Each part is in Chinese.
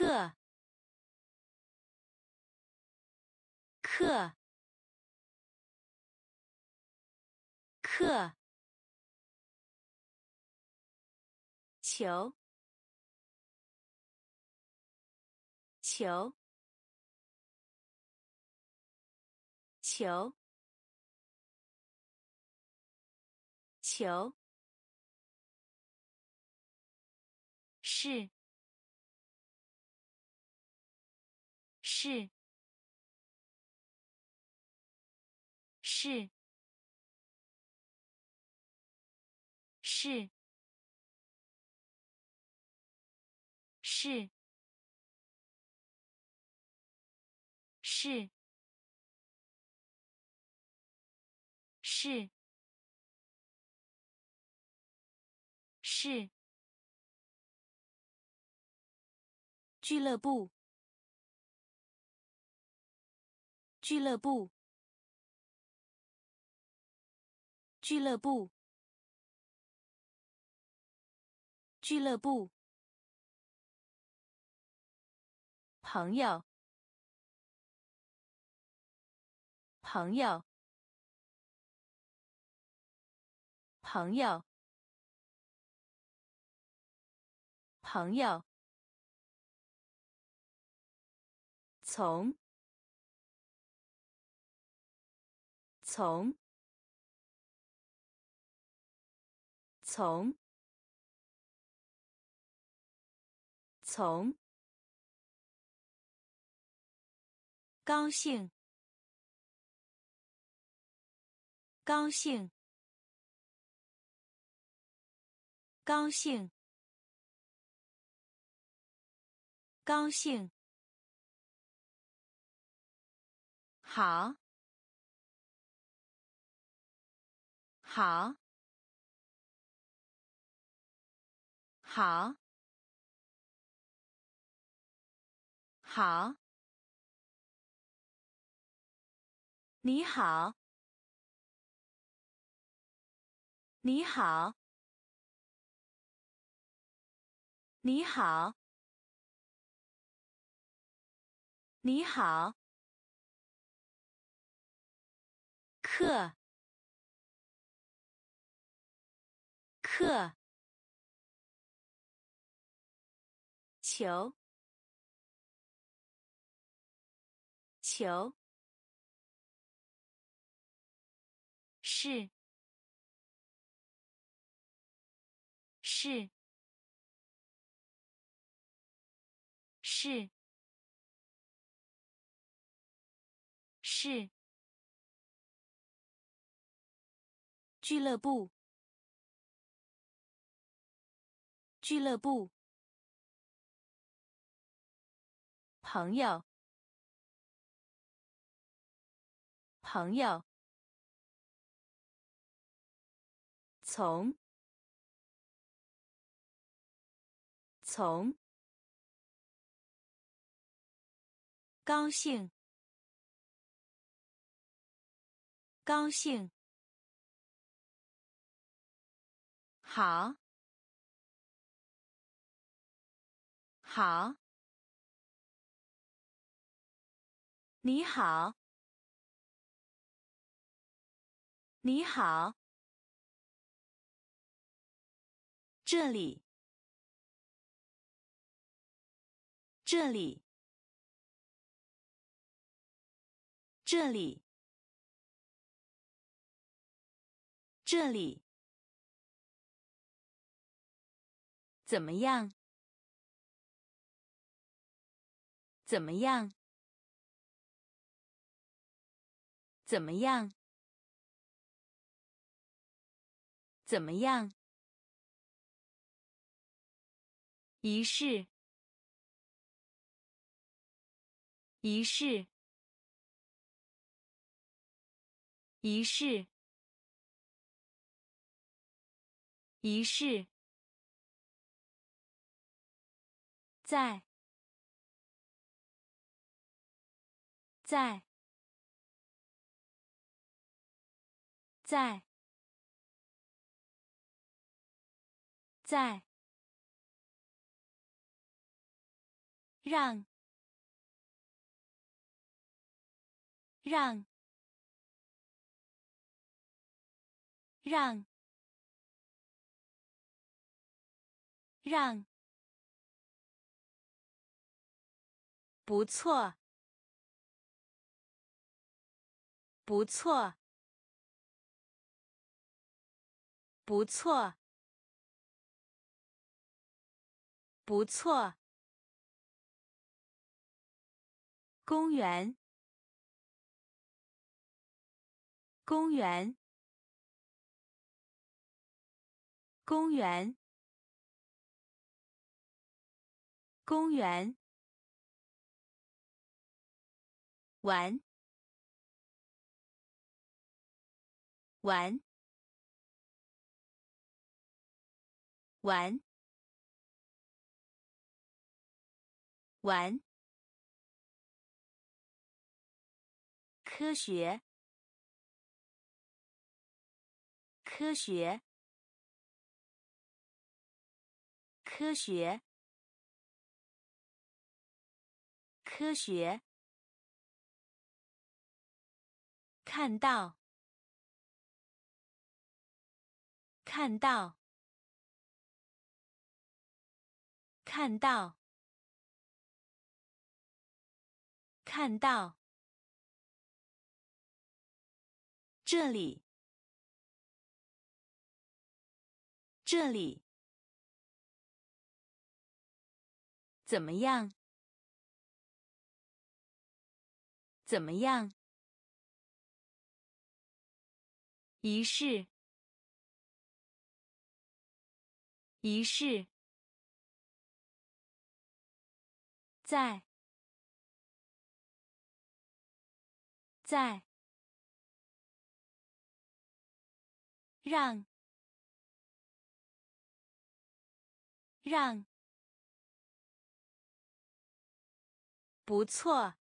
课，课，课，球，球，球，球。是是是是是是是是。俱乐部，俱乐部，俱乐部，俱乐部。朋友，朋友，朋友，朋友。从，从，从，从，高兴，高兴，高兴，高兴。好，好，好，好。你好，你好，你好，你好。课，课，球，球，是，是，是，是。俱乐部，俱乐部。朋友，朋友。从，从。高兴，高兴。好，好，你好，你好，这里，这里，这里，这里。怎么样？怎么样？怎么样？怎么样？仪式，仪式，仪式，仪式。在，在，在，在。让让让让，不错，不错，不错，不错。公园，公园，公园，公园，玩，玩，玩，玩。科学，科学，科学，科学。看到，看到，看到，看到。这里，这里，怎么样？怎么样？仪式，仪式，在，在。让，让，不错，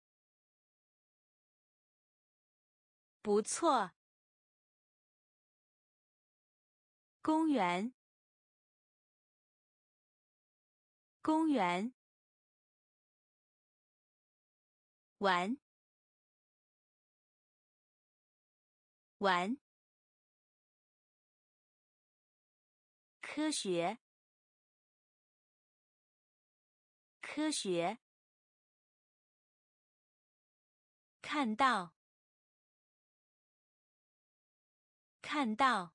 不错。公园，公园，玩，玩。科学，科学，看到，看到，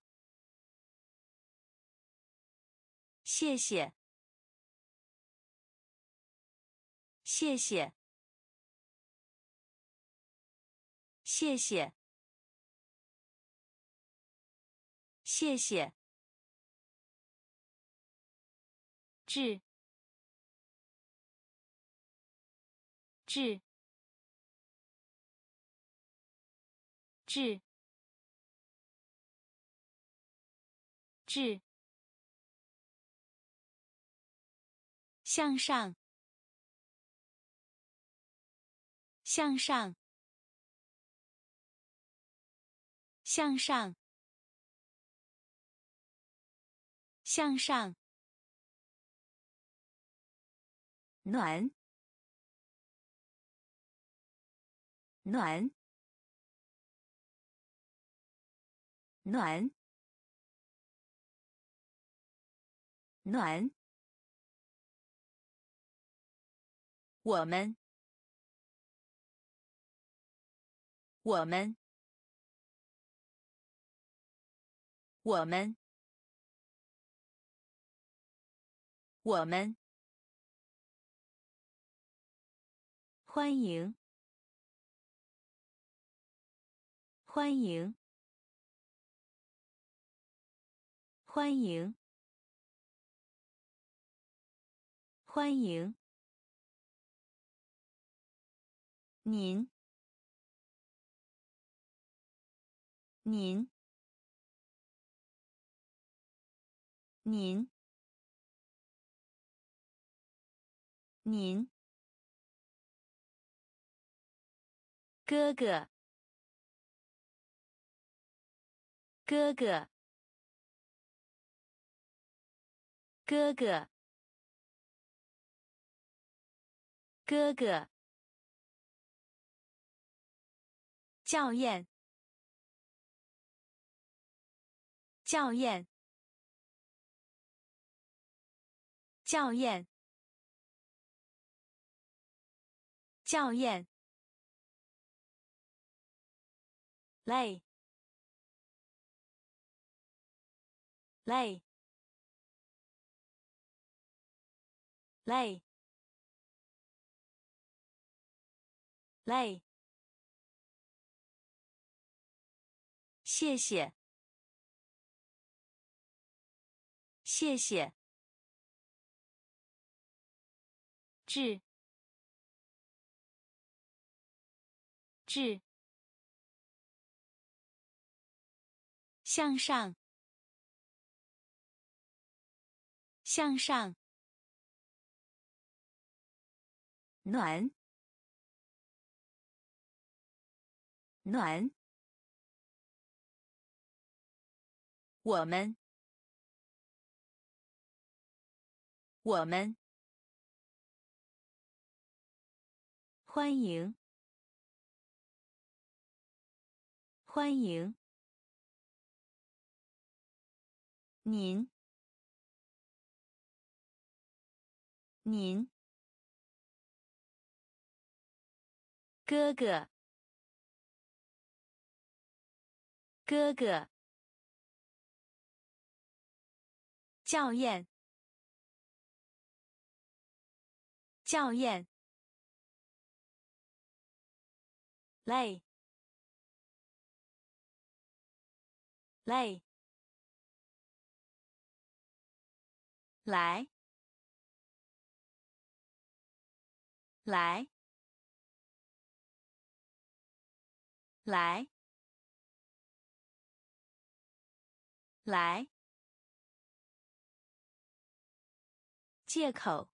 谢谢，谢谢，谢谢，谢谢。治，治，治，治，向上，向上，向上，向上。暖，暖，暖，暖。我们，我们，我们，我们。欢迎，欢迎，欢迎，欢迎。您，您，您，您。哥哥，哥哥，哥哥，哥哥，校验，校验，校验，校验，累，累，累。累，谢谢，谢谢，致，致，向上，向上，暖。暖，我们，我们欢迎，欢迎您，您哥哥。哥哥，校验，校验，累，累，来，来，来。来，借口，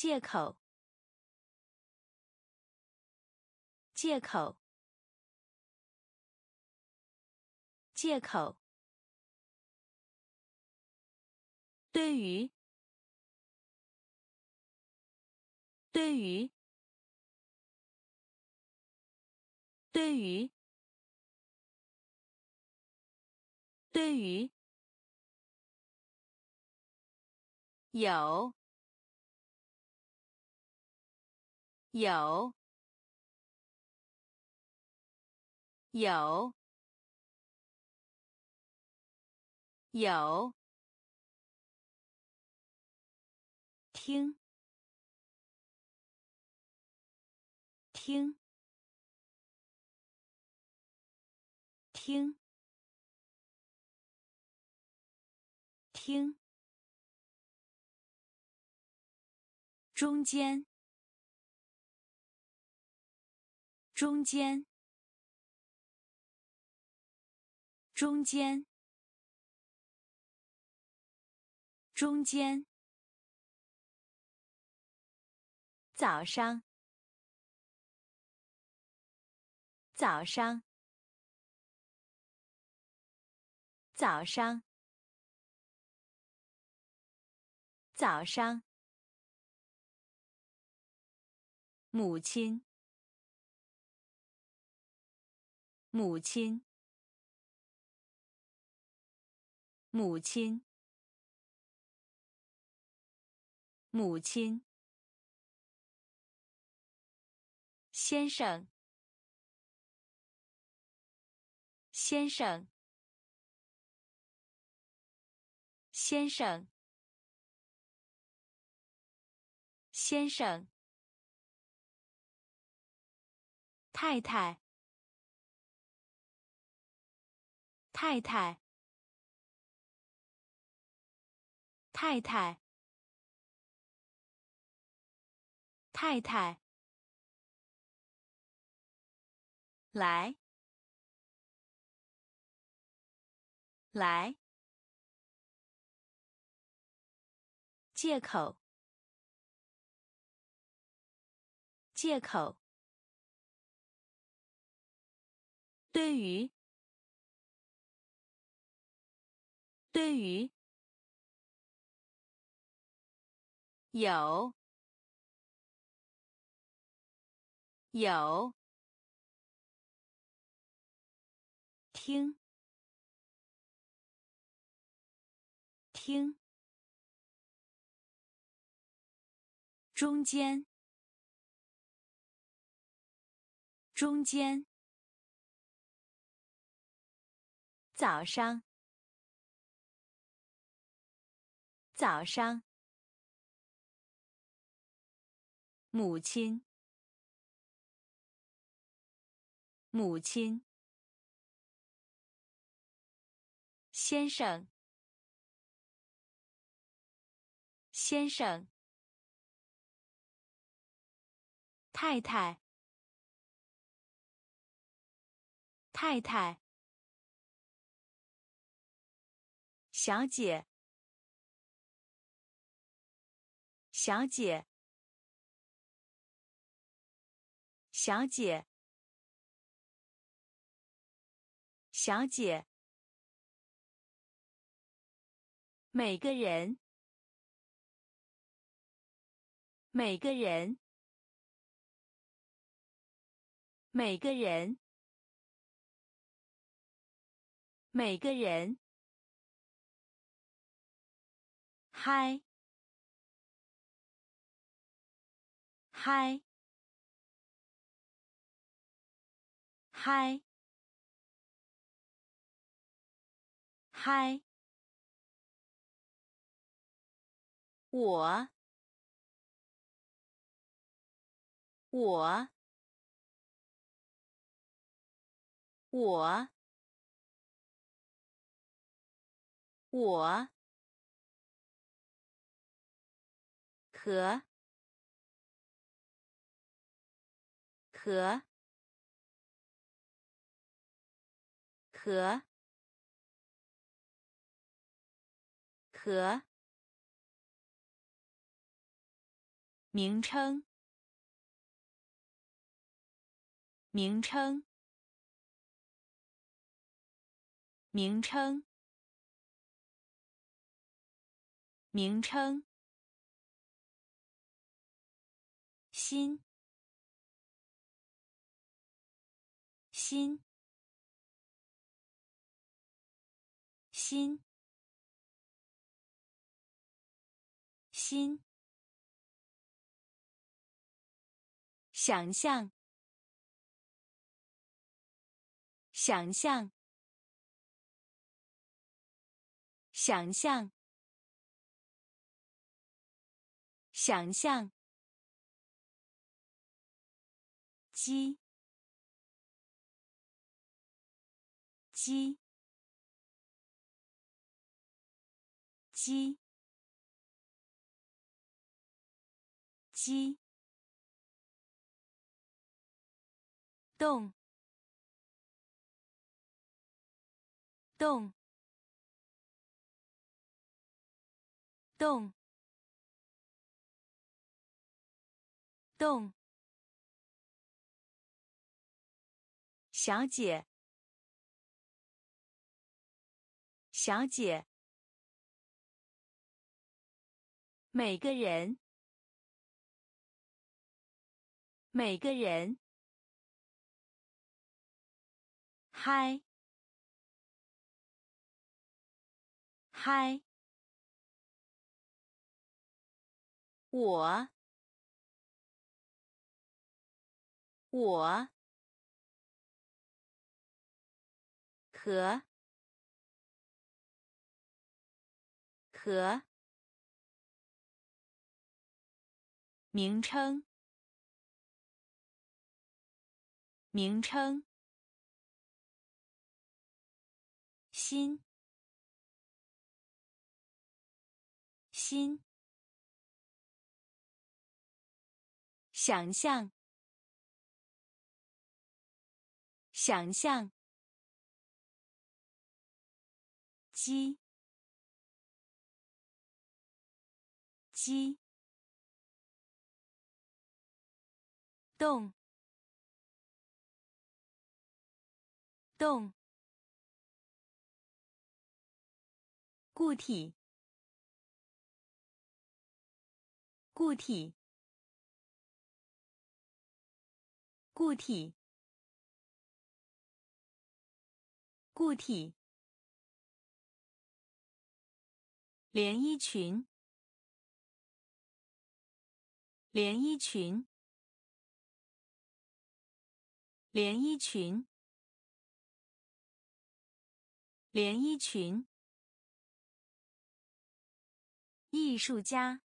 借口，借口，借口。对于，对于，对于。对于有有有有听听听。听，中间，中间，中间，中间，早上，早上，早上。早上，母亲，母亲，母亲，母亲，先生，先生，先生。先生，太太，太太，太太，太太，来，来，借口。借口。对于，对于，有，有，听，听，中间，中间。早上，早上。母亲，母亲。先生，先生。太太，太太。小姐，小姐，小姐，小姐。每个人，每个人，每个人，每个人。嗨，嗨，嗨，嗨！我，我，我，我。和和和和名称名称名称名称。心，心，心，心。想象，想象，想象，想象。鸡，鸡，鸡，鸡，动，动，动，动。小姐，小姐，每个人，每个人，嗨，嗨，我，我。和和名称名称心心想象想象。鸡，鸡，动，动，固体，固体，固体，固体。连衣裙，连衣裙，连衣裙，连衣裙。艺术家，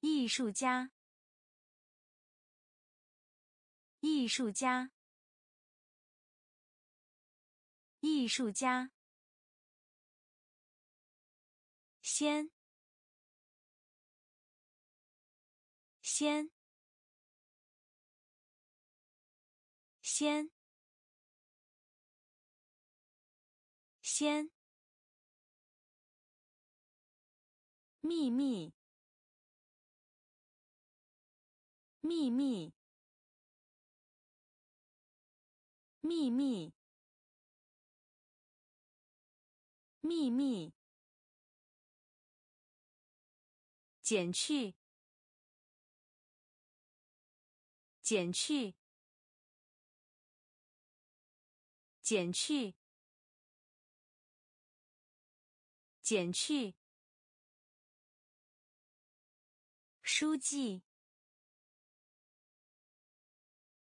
艺术家，艺术家，艺术家。先，先，先，先。秘密，秘密，秘密，秘密。减去，减去，减去，减去。书记，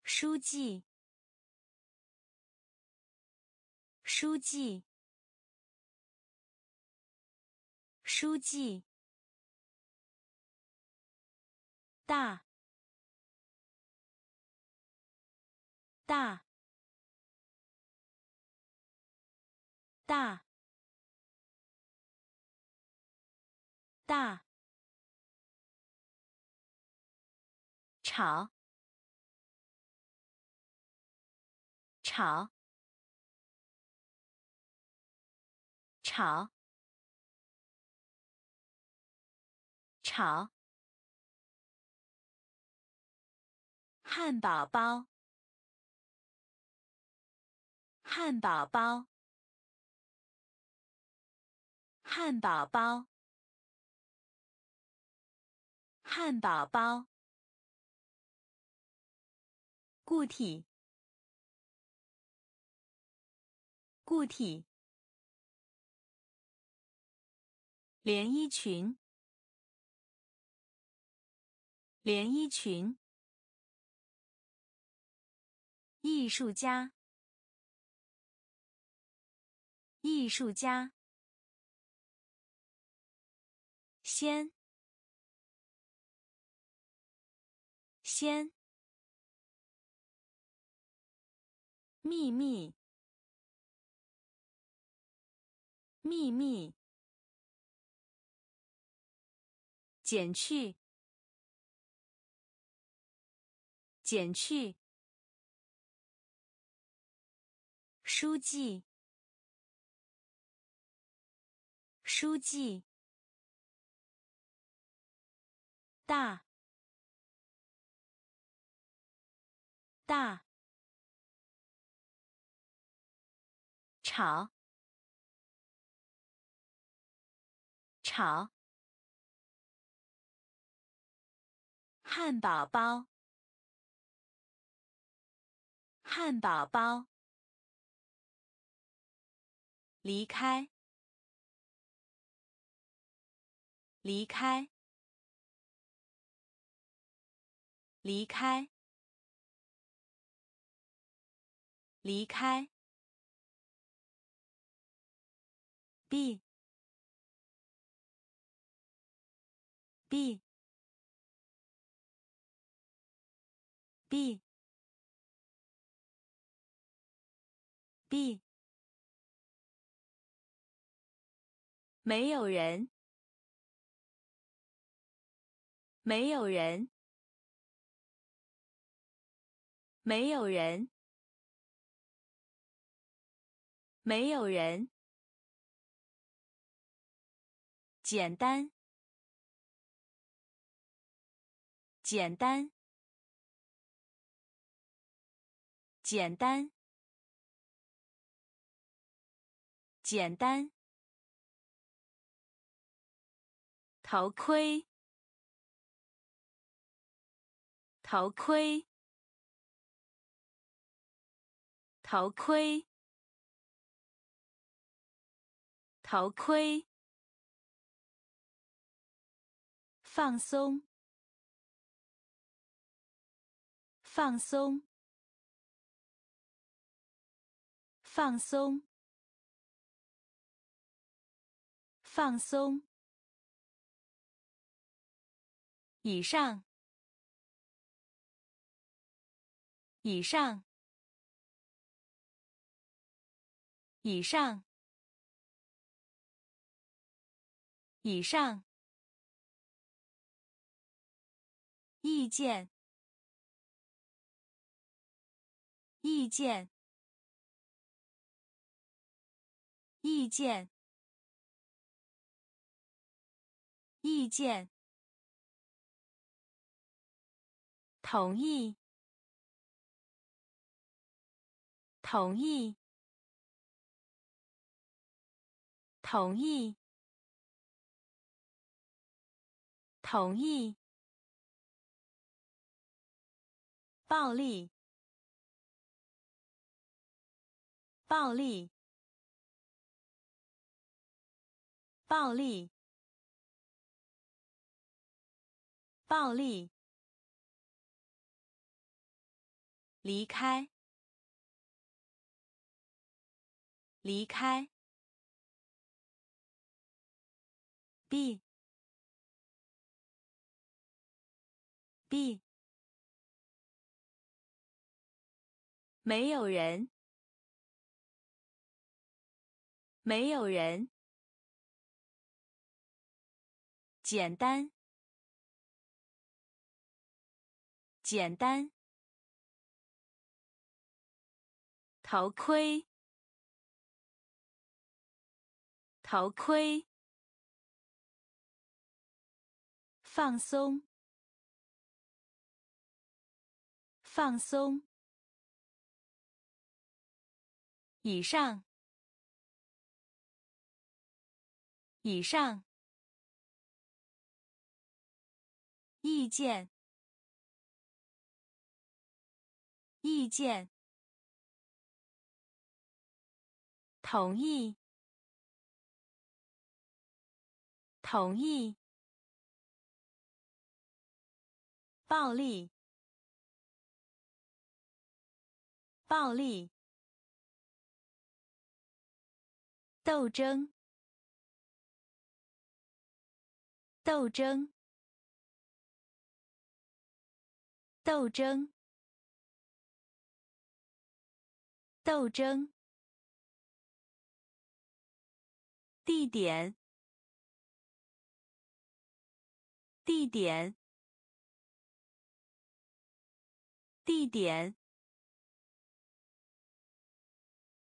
书记，书记，书记。大，大，大，大，吵，吵，吵，吵。汉堡包，汉堡包，汉堡包，汉堡包。固体，固体。连衣裙，连衣裙。艺术家，艺术家，先，先，秘密，秘密，减去，减去。书记，书记，大，大，吵，吵，汉堡包，汉堡包。离开，离开，离开，离开。B，B，B，B，。没有人，没有人，没有人，没有人。简单，简单，简单，简单。头盔，头盔，头盔，头盔，放松，放松，放松，放松。以上，以上，以上，以上。意见，意见，意见，意见。同意，同意，同意，同意。暴力，暴力，暴力，暴力。离开，离开。B，B，没有人，没有人。简单，简单。头盔，头盔，放松，放松。以上，以上。意见，意见。同意，同意。暴力，暴力。斗争，斗争，斗争，斗争。地点，地点，地点，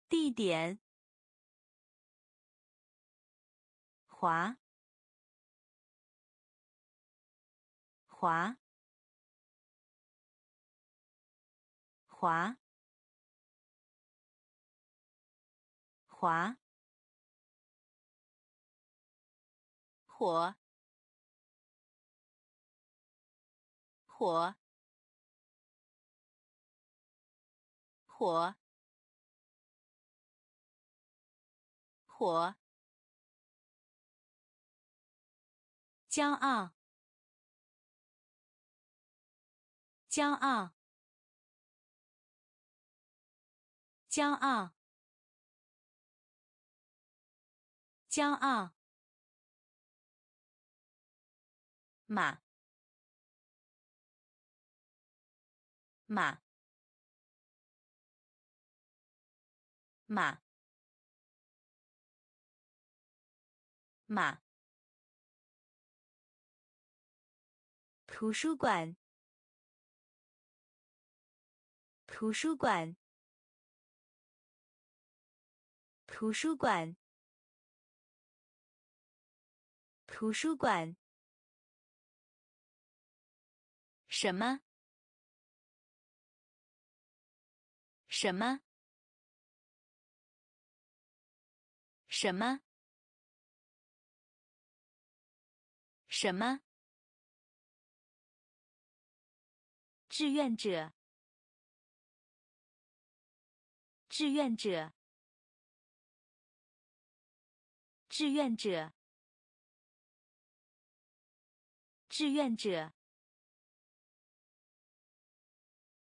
地点。滑，滑，滑，滑。火，火，火，火。骄傲，骄傲，骄傲，骄傲。马，马，马，马。图书馆，图书馆，图书馆，图书馆。什么？什么？什么？什么？志愿者，志愿者，志愿者，志愿者，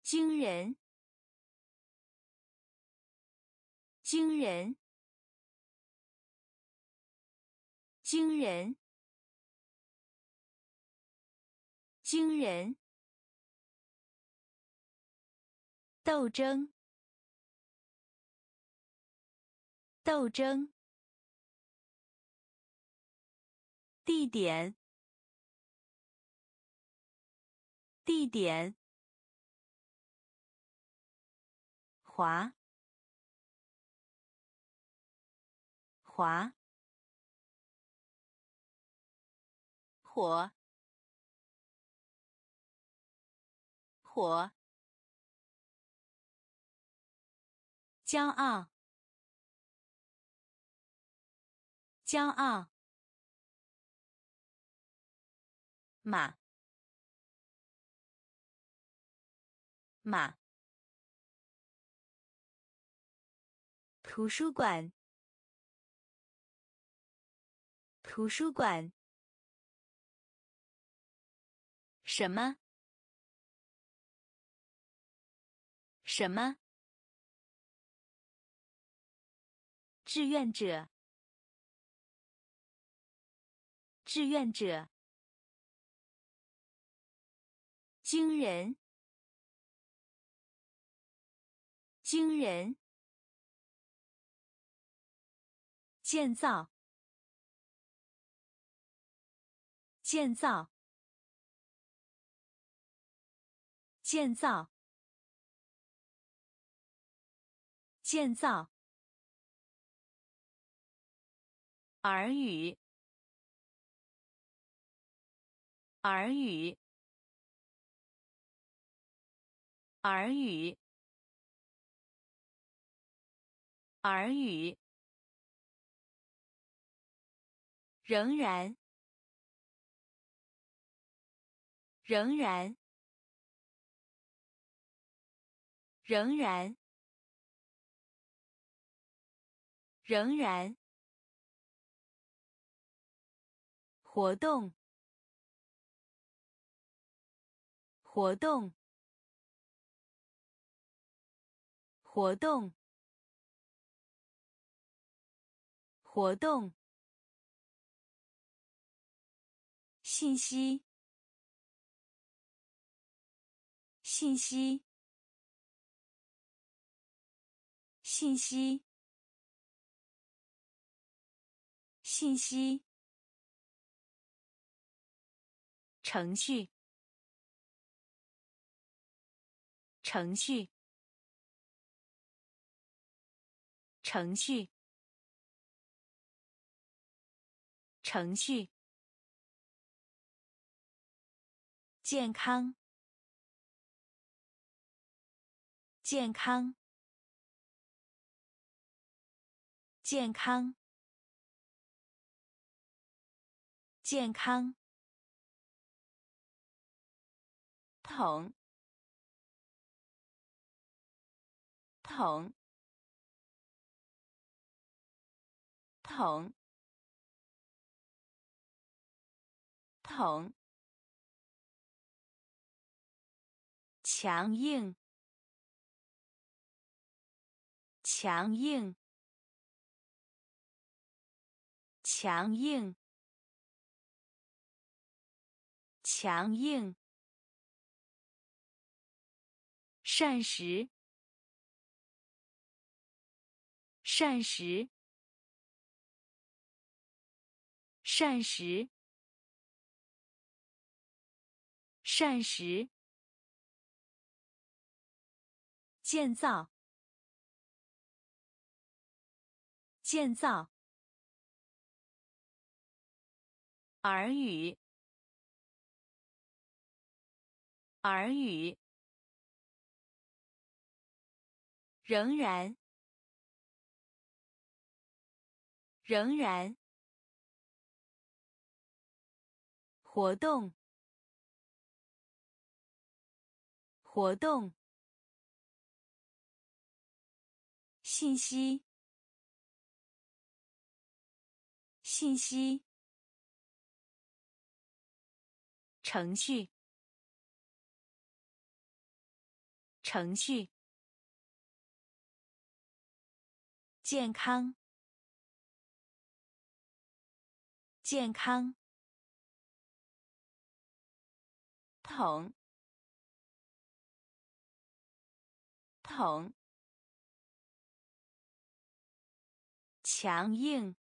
惊人，惊人，惊人，惊人。斗争，斗争。地点，地点。滑，滑。火，火。骄傲，骄傲。马，马。图书馆，图书馆。什么？什么？志愿者，志愿者，惊人，惊人，建造，建造，建造，建造。耳语，耳语，耳语，耳语，仍然，仍然，仍然，仍然。活动，活动，活动，活动。信息，信息，信息，信息。程序，程序，程序，程序。健康，健康，健康，健康。桶，桶，桶，桶。强硬，强硬，强硬，强硬。膳食，膳食，膳食，膳食。建造，建造。耳语，耳语。仍然，仍然，活动，活动，信息，信息，程序，程序，健康，健康。桶，桶，强硬，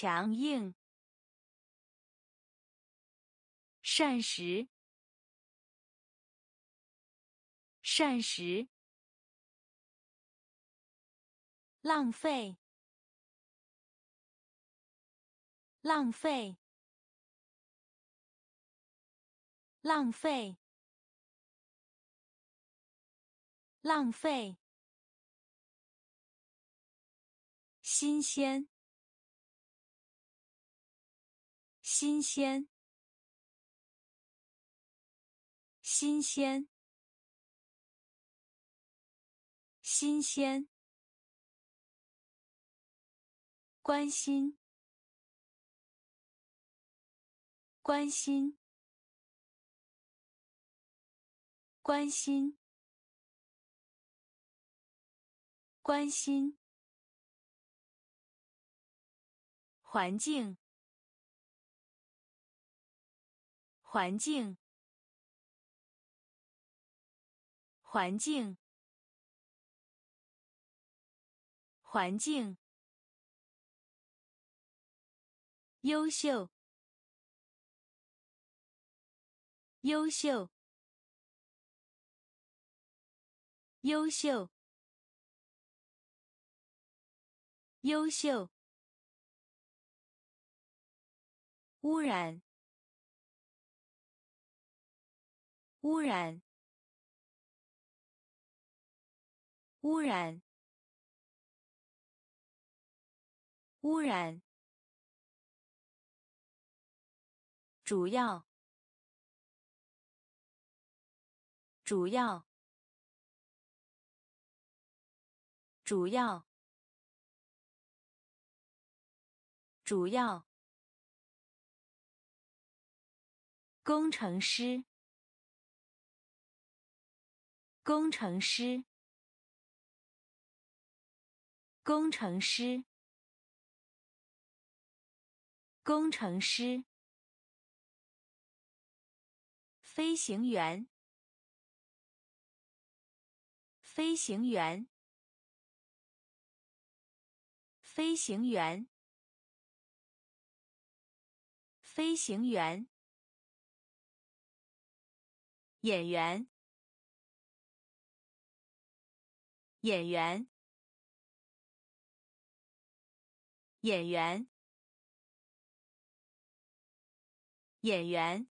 强硬，膳食，膳食，浪费，浪费。浪费，浪费，新鲜，新鲜，新鲜，新鲜，关心，关心。关心，关心，环境，环境，环境，环境，优秀，优秀。优秀，优秀。污染，污染，污染，污染。主要，主要。主要，主要，工程师，工程师，工程师，工程师，飞行员，飞行员。飞行员，飞行员，演员，演员，演员，演员，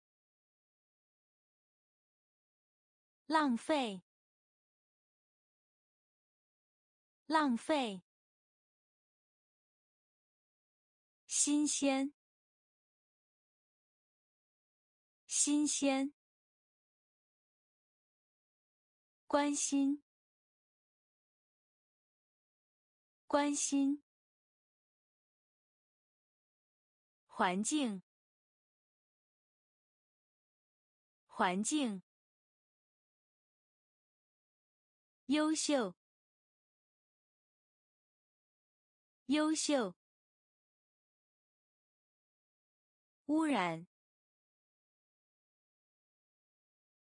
浪费，浪费。新鲜，新鲜。关心，关心。环境，环境。优秀，优秀。污染，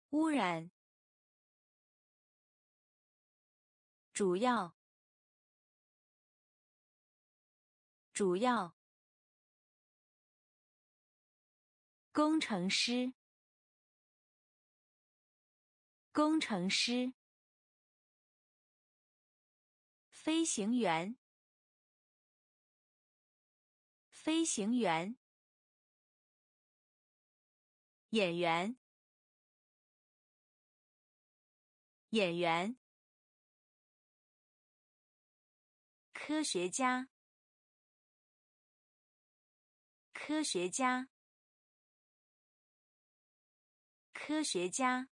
污染。主要，主要。工程师，工程师。飞行员，飞行员。演员，演员，科学家，科学家，科学家，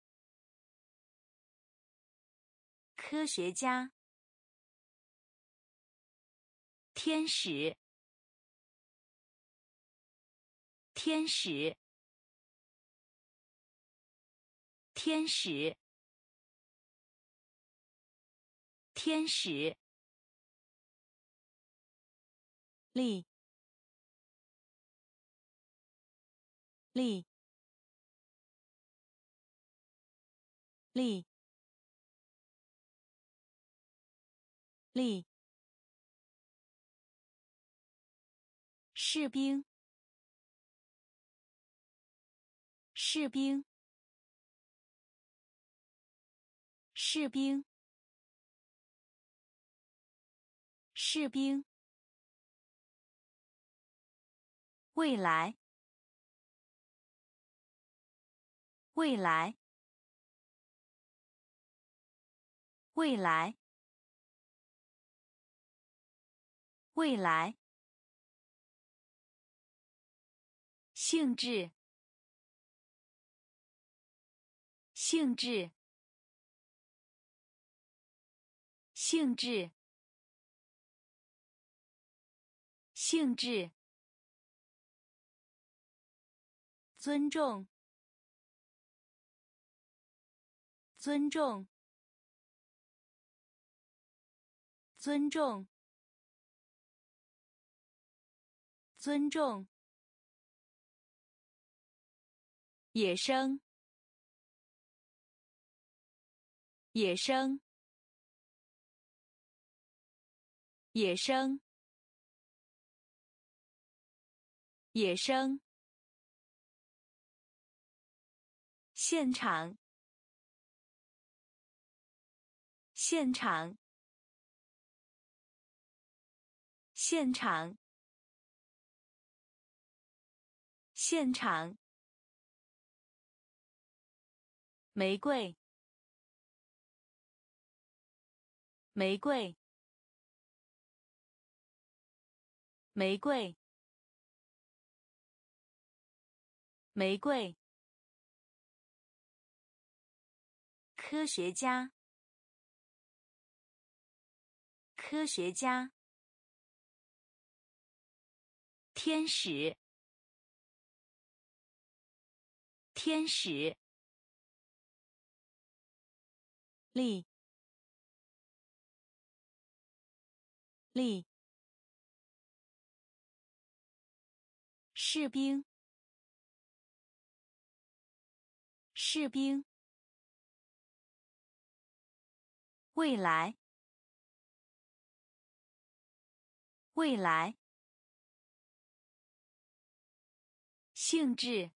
科学家。天使，天使，天使，天使。力，力，力，力。士兵，士兵，士兵，士兵。未来，未来，未来，未来。性质，性质，性质，性质。尊重，尊重，尊重，尊重。野生，野生，野生，野生。现场，现场，现场，现场。玫瑰，玫瑰，玫瑰，玫瑰。科学家，科学家。天使，天使。力，力，士兵，士兵，未来，未来，性质，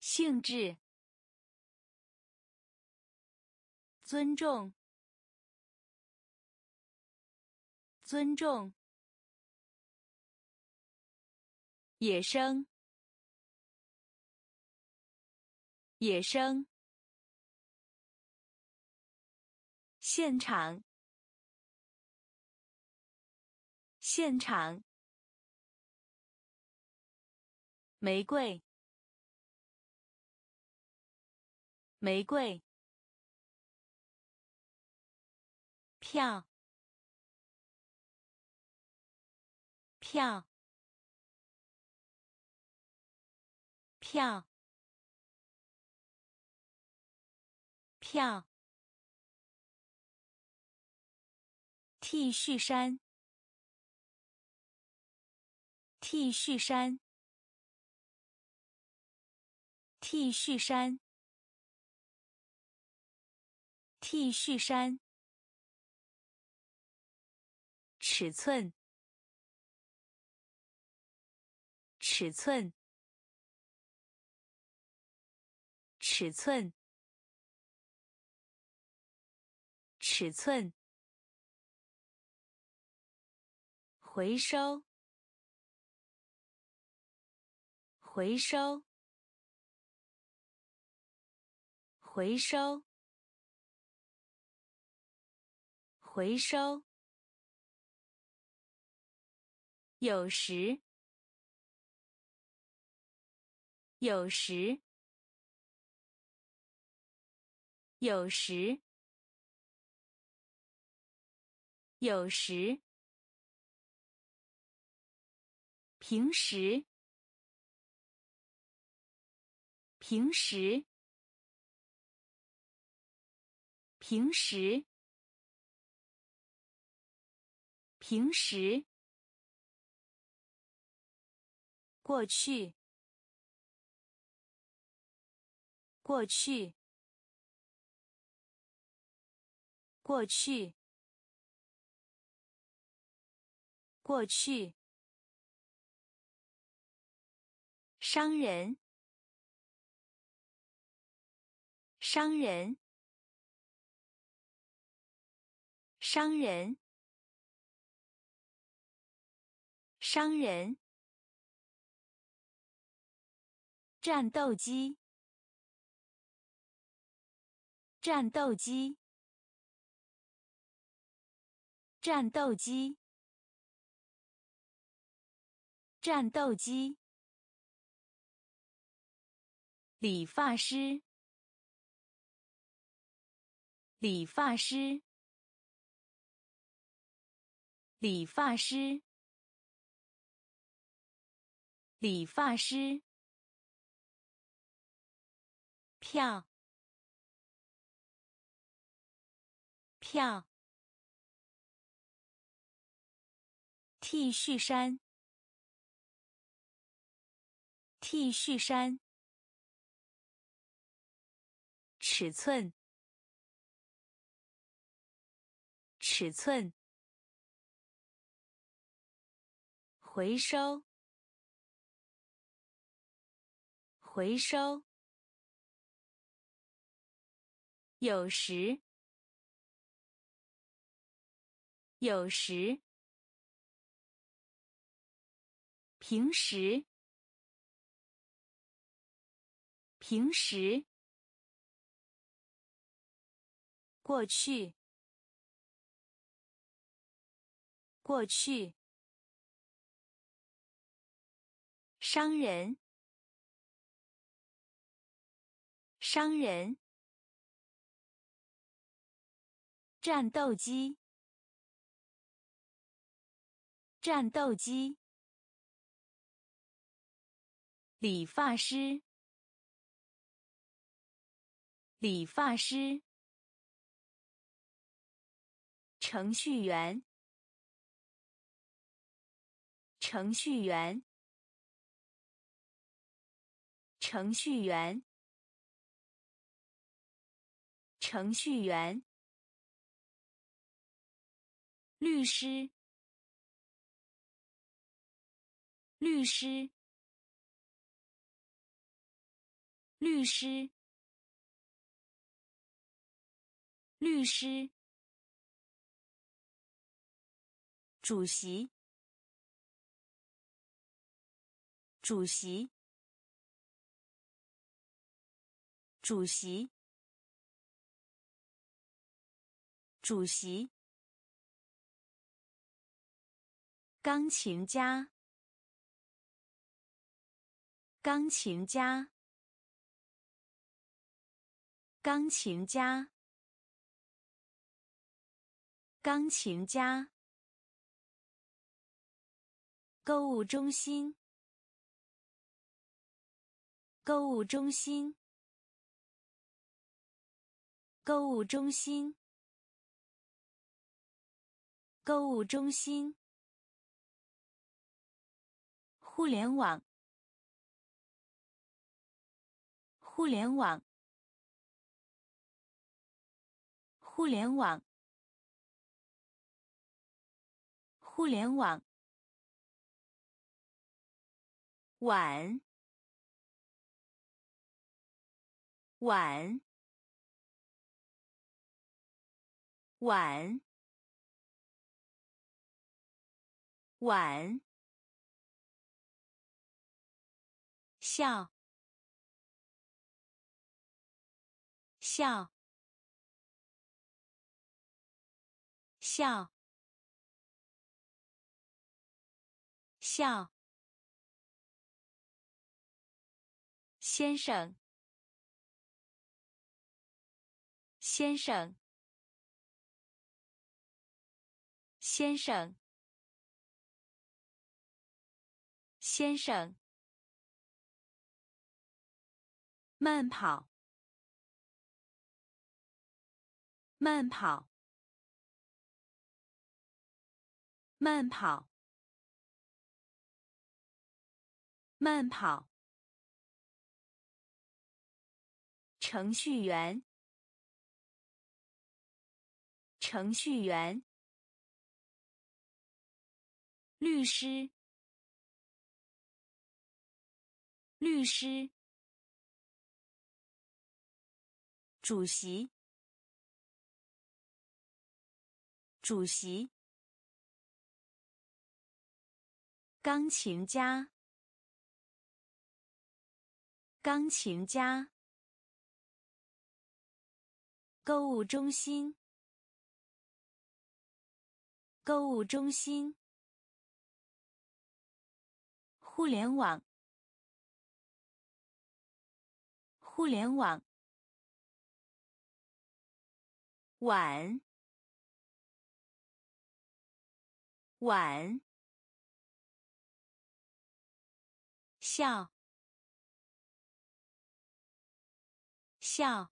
性质。尊重，尊重。野生，野生。现场，现场。玫瑰，玫瑰。票，票，票，票。T 恤衫，T 恤衫，T 恤衫，T 恤衫。尺寸，尺寸，尺寸，尺寸。回收，回收，回收，回收。有时，有时，有时，有时，平时，平时，平时，平时。过去，过去，过去，过去。商人，商人，商人，商人。战斗机，战斗机，战斗机，战斗机。理发师，理发师，理发师，理发师。票，票。T 恤衫，T 恤衫。尺寸，尺寸。回收，回收。有时，有时，平时，平时，过去，过去，商人，商人。战斗机，战斗机。理发师，理发师。程序员，程序员，程序员，程序员。律师，律师，律师，律师。主席，主席，主席，主席。钢琴家，钢琴家，钢琴家，钢琴家。购物中心，购物中心，购物中心，购物中心。互联网，互联网，互联网，互联网。晚，晚，晚，晚。笑，笑，笑，笑，先生，先生，先生，先生，慢跑，慢跑。慢跑，慢跑。程序员，程序员。律师，律师。主席，主席。钢琴家，钢琴家。购物中心，购物中心。互联网，互联网。晚，晚。笑，笑，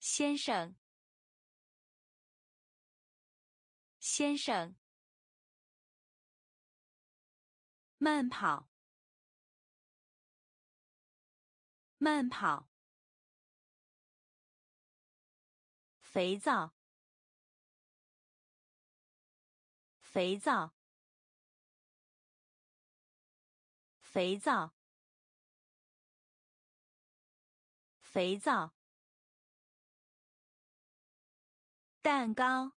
先生，先生，慢跑，慢跑，肥皂，肥皂。肥皂，肥皂，蛋糕，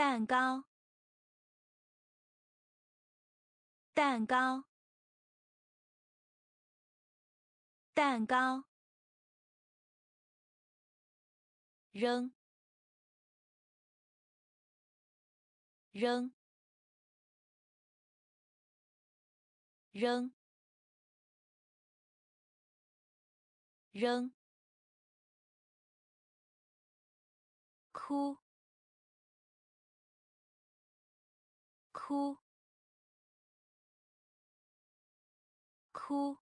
蛋糕，蛋糕，蛋糕，扔，扔。扔，扔，哭，哭，哭，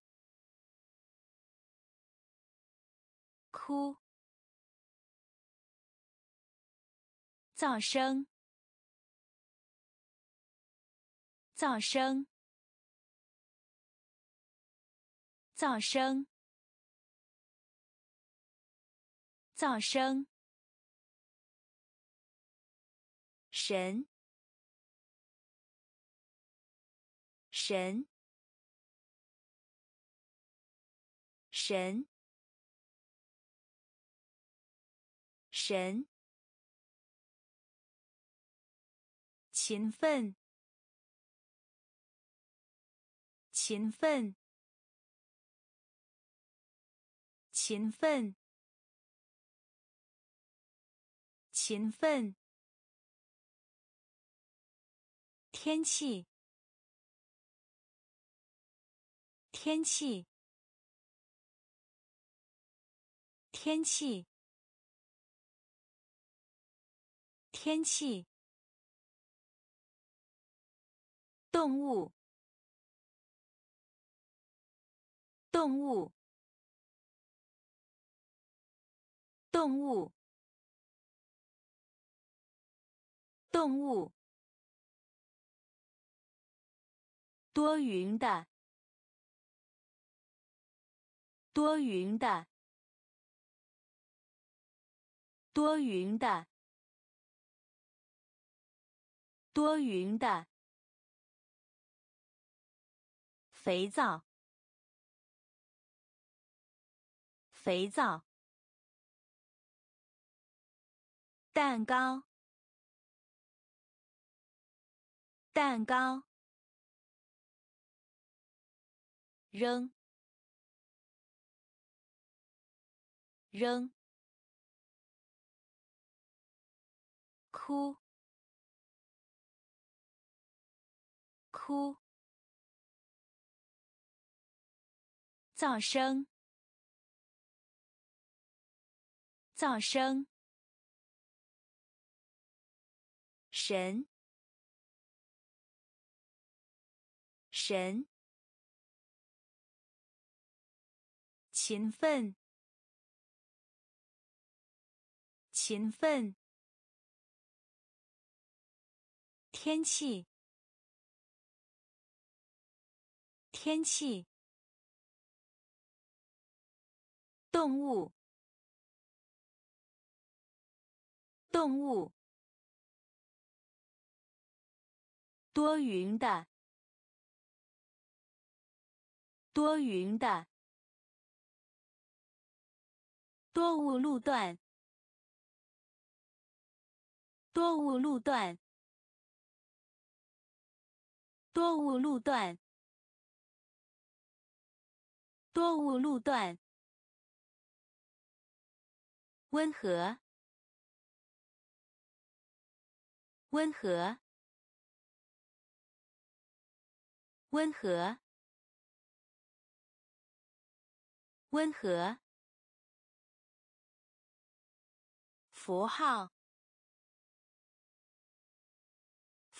哭，噪声，噪声。噪声，噪声。神，神，神，神。勤奋，勤奋。勤奋，勤奋。天气，天气，天气，天气。动物，动物。动物，动物，多云的，多云的，多云的，多云的，肥皂，肥皂。蛋糕，蛋糕，扔，扔，哭，哭，噪声，噪声，神，神。勤奋，勤奋。天气，天气。动物，动物。多云的，多云的。多雾路段，多雾路段，多雾路段，多雾路段。温和，温和，温和，温和。符号，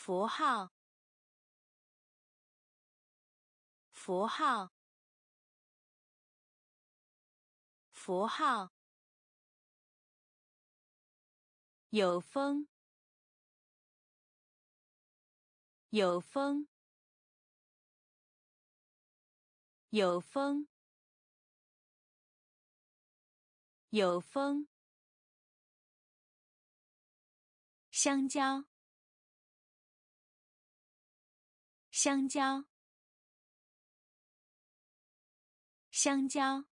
符号，符号，符号。有风，有风，有风，有风。香蕉，香蕉，香蕉，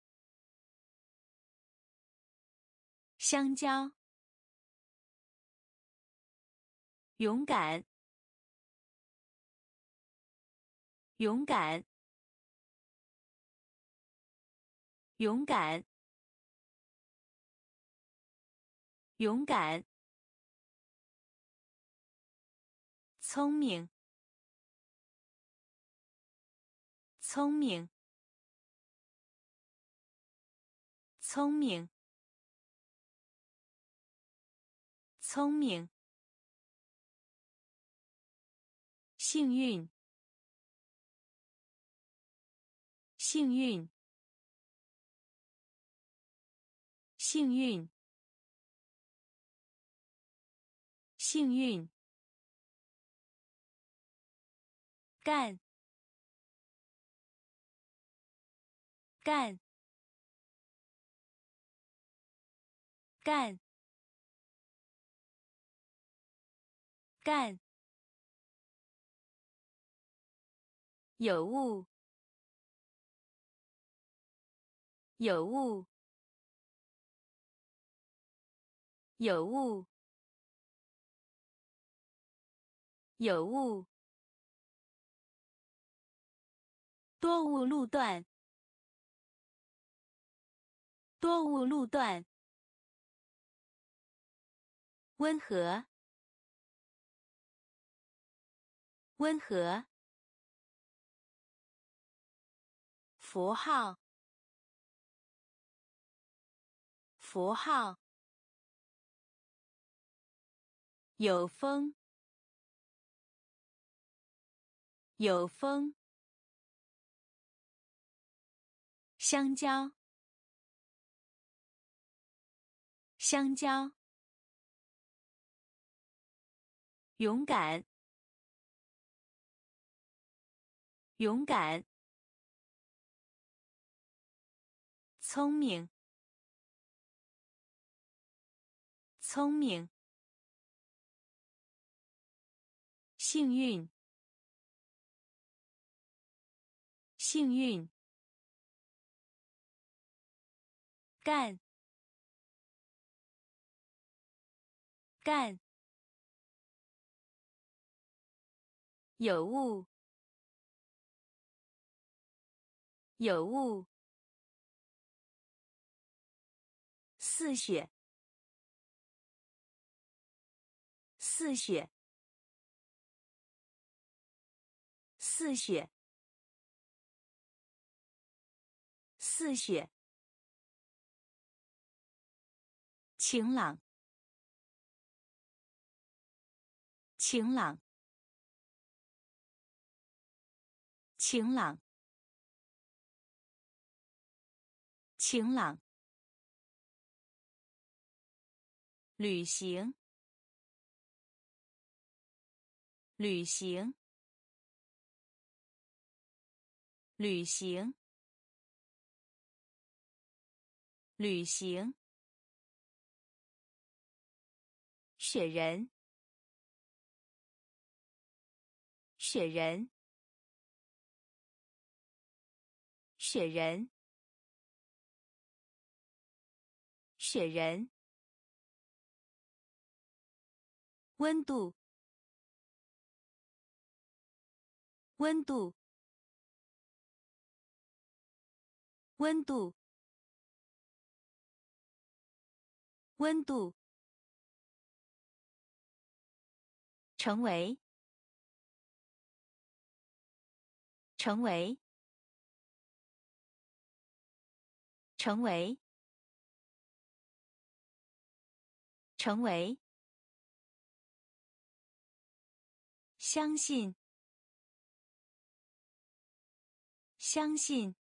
香蕉。勇敢，勇敢，勇敢，勇敢。聪明，聪明，聪明，聪明。幸运，幸运，幸运，幸运。干，干，干，干。有雾，有雾，有雾，有雾。多雾路段，多雾路段。温和，温和。符号，符号。有风，有风。香蕉，香蕉。勇敢，勇敢。聪明，聪明。幸运，幸运。干，干，有雾，有雾，似雪，似雪，似雪，似雪。晴朗，晴朗，晴朗，晴朗。旅行，旅行，旅行，旅行。雪人，雪人，雪人，雪人。温度，温度，温度，温度。成为，成为，成为，成为。相信，相信，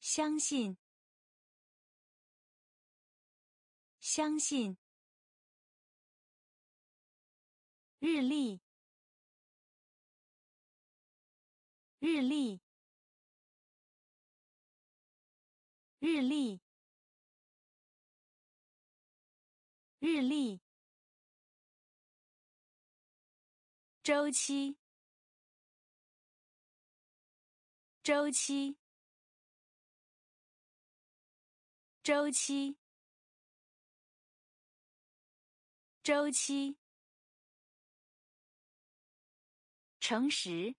相信，相信。日历，日历，日历，日历。周期，周期，周期，周期。诚实，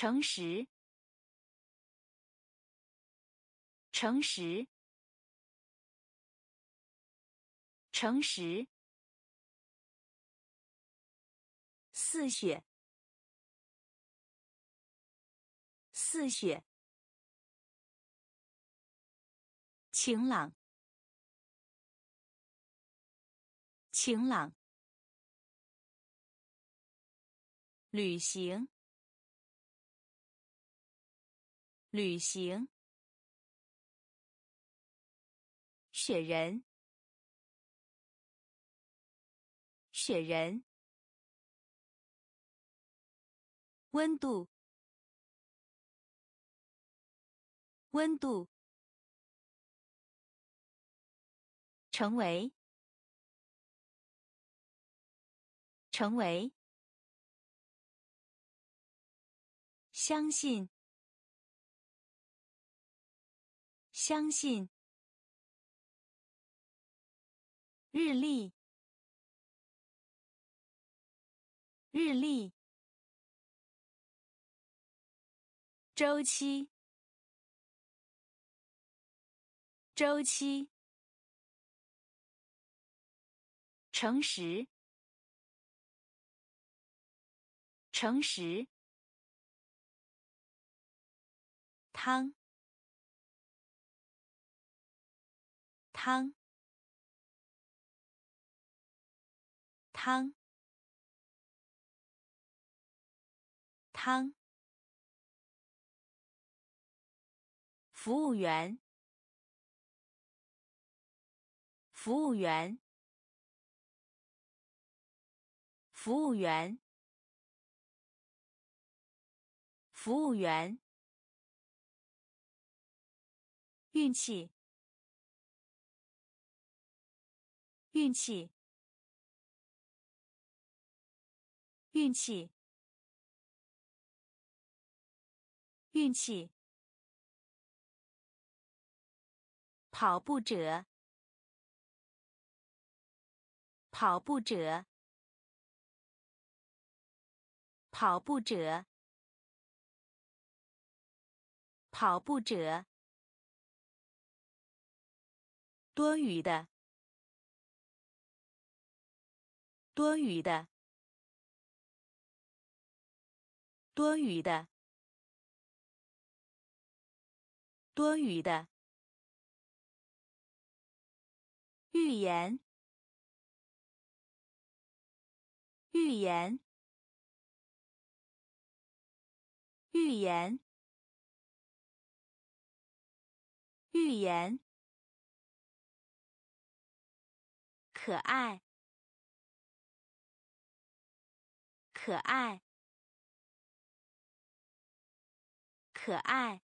诚实，诚实，诚实。似雪，似雪。晴朗，晴朗。旅行，旅行。雪人，雪人。温度，温度。成为，成为。相信，相信。日历，日历。周期，周期。诚实，诚实。汤，汤，汤，汤。服务员，服务员，服务员，服务员。运气，运气，运气，运气。跑步者，跑步者，跑步者，跑步者。多余的，多余的，多余的，多余的。预言，预言，预言，预言。可爱，可爱，可爱，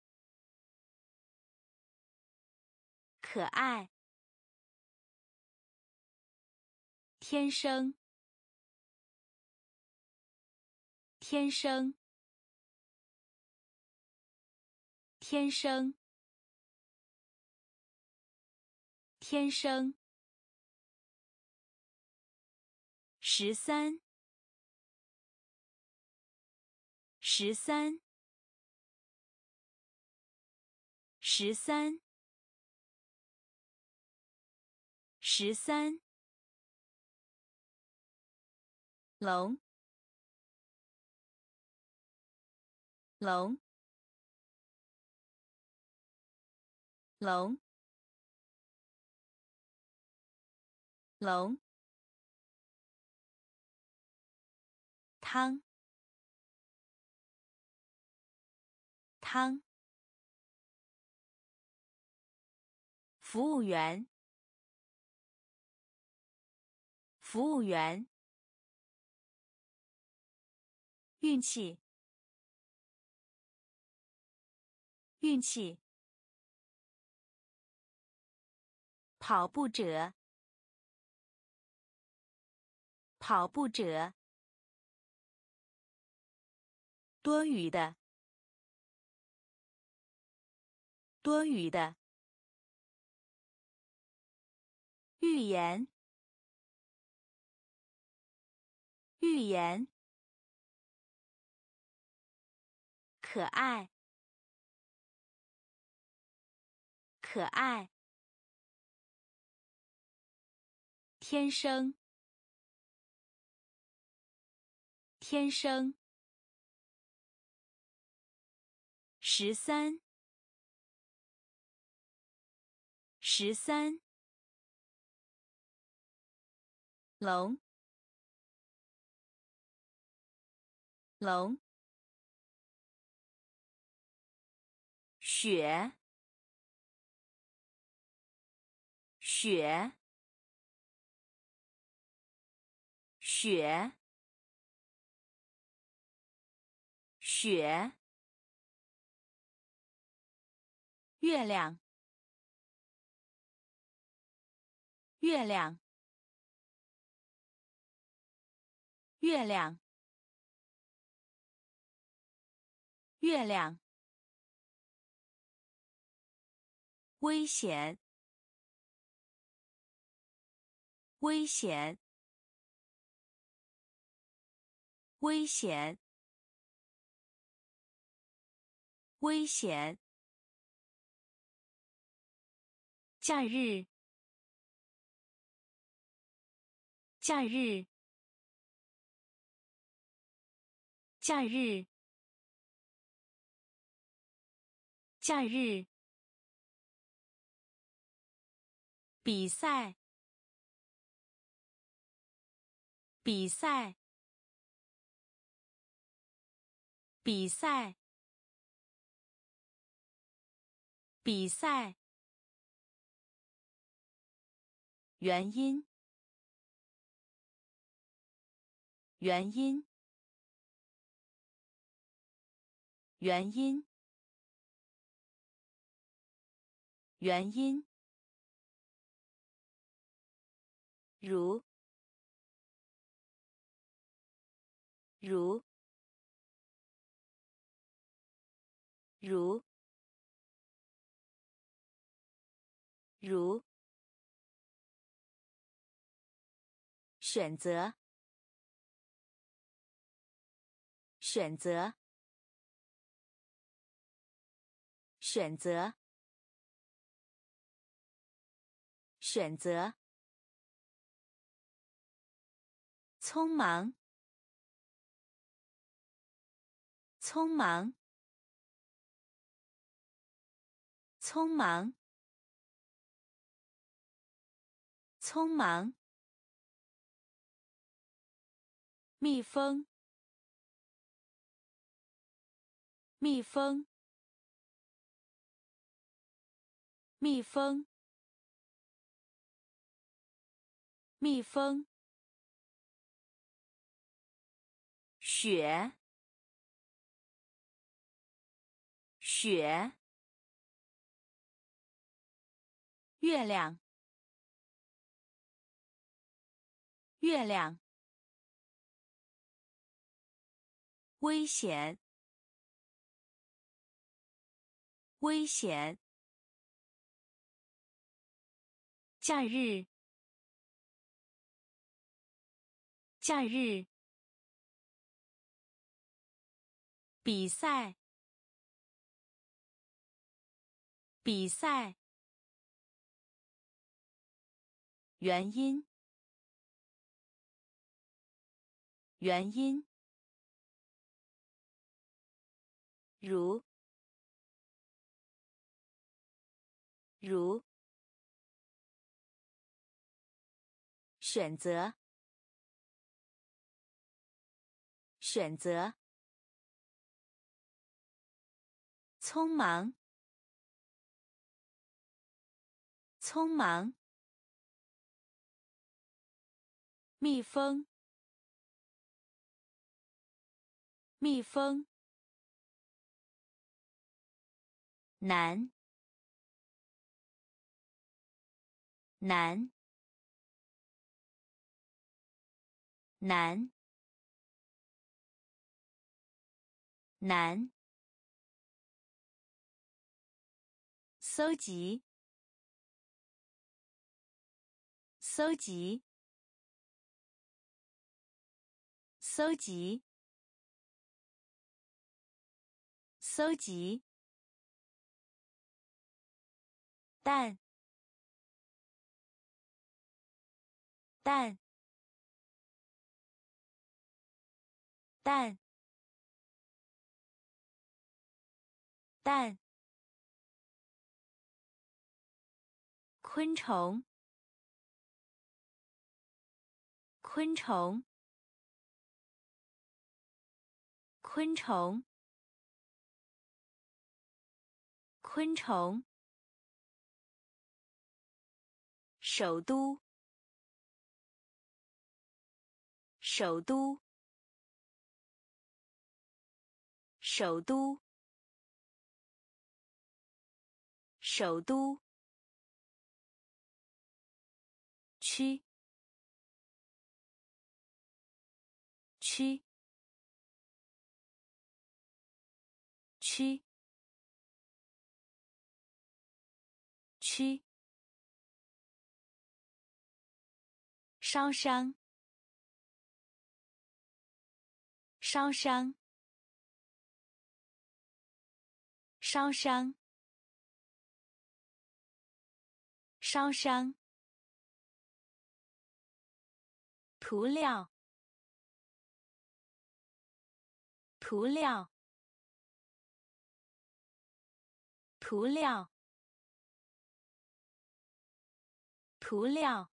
可爱。天生，天生，天生，天生。十三，十三，十三，十三。龙，龙，龙，龙。汤，汤。服务员，服务员。运气，运气。跑步者，跑步者。多余的，多余的。预言，预言。可爱，可爱。天生，天生。十三，十三。龙，龙。雪，雪，雪，雪。月亮，月亮，月亮，月亮。危险！危险！危险！危险！假日！假日！假日！假日！比赛，比赛，比赛，比赛。原因，原因，原因，原因。如。如。如。如。选择。选择选择选择，匆忙，匆忙，匆忙，匆忙。蜜蜂，蜜蜂，蜜蜂，蜜蜂。雪，雪。月亮，月亮。危险！危险！假日！假日！比赛！比赛！原因！原因！如如选择选择匆忙匆忙蜜蜂蜜蜂难，难，难，难。搜集，搜集，搜集，搜集。蛋，蛋，蛋，蛋。昆虫，昆虫，昆虫，昆虫。首都，首都，首都，首都。区，区，区，区。烧伤，烧伤，烧伤，烧伤。涂料，涂料，涂料，涂料。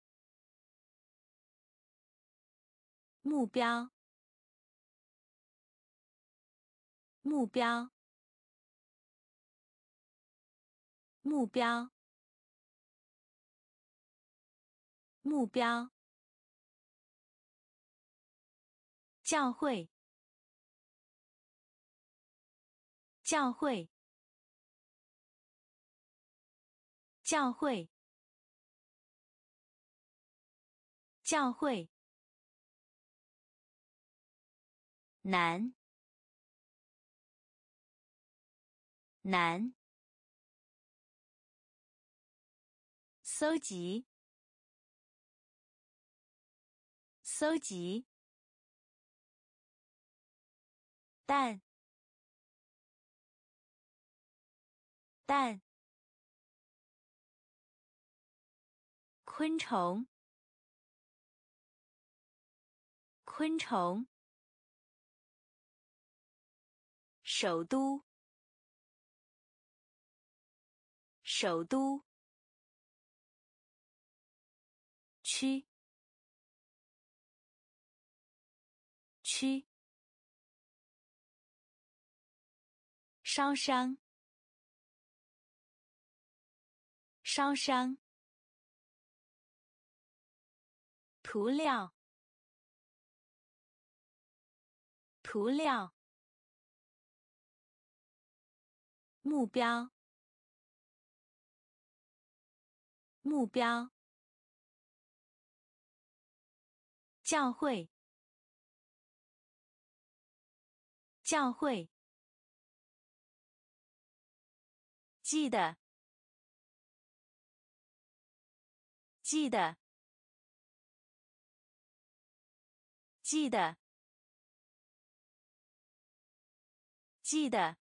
目标，目标，目标，目标。教会，教会，教会，教会。难，难。搜集，搜集。蛋，蛋。昆虫，昆虫。首都，首都。区，区。烧伤，烧伤。涂料，涂料。目标，目标。教会，教会。记得，记得，记得，记得。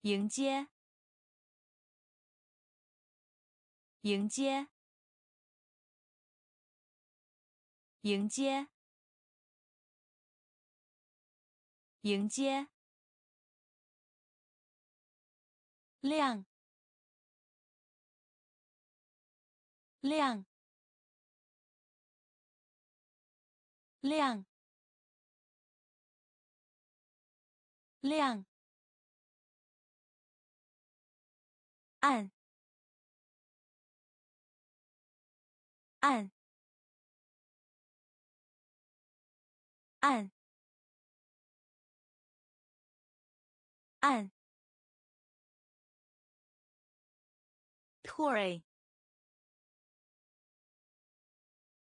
迎接，迎接，迎接，迎接。亮，亮，亮，亮。暗，按，按，按。Tory,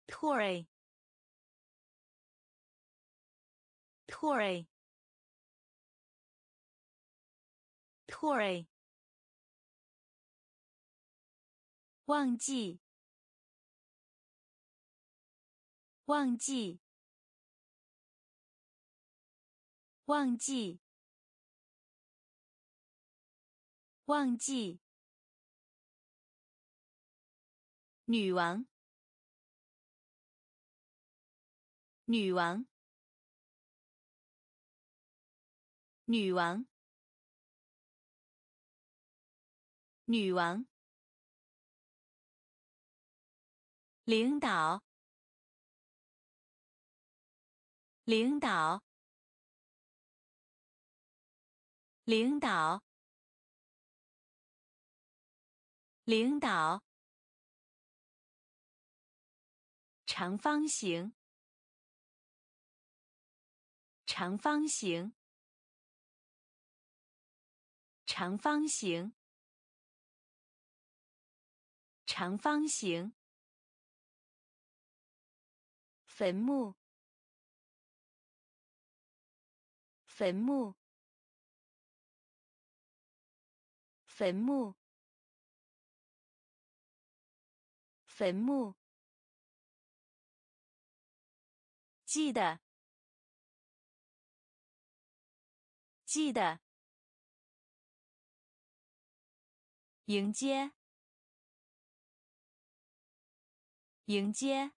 Tory, Tory, Tory。忘记，忘记，忘记，忘记。女王，女王，女王，女王。领导，领导，领导，领导。长方形，长方形，长方形，长方形。坟墓，坟墓，坟墓，坟墓。记得，记得，迎接，迎接。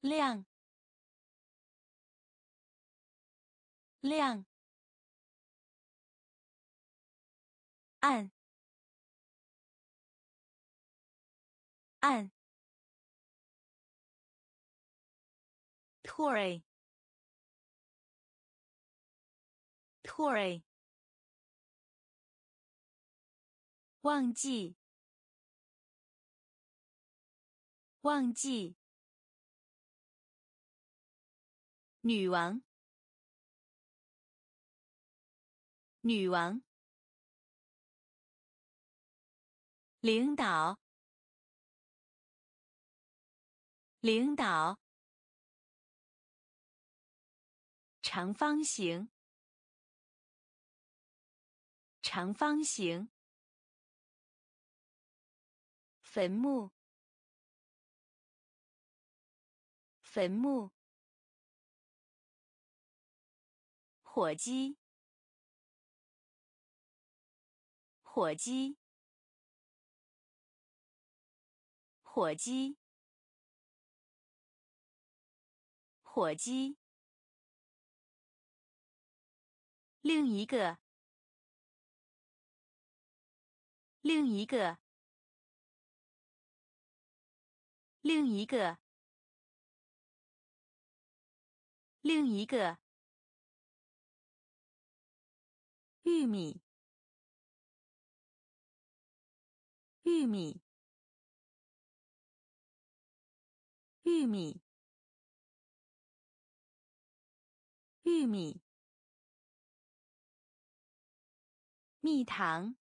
亮，亮，按，按，Tory，Tory，忘记，忘记。女王，女王，领导，领导，长方形，长方形，坟墓，坟墓。火鸡，火鸡，火鸡，火鸡。另一个，另一个，另一个，另一个。玉米，玉米，玉米，玉米。蜜糖，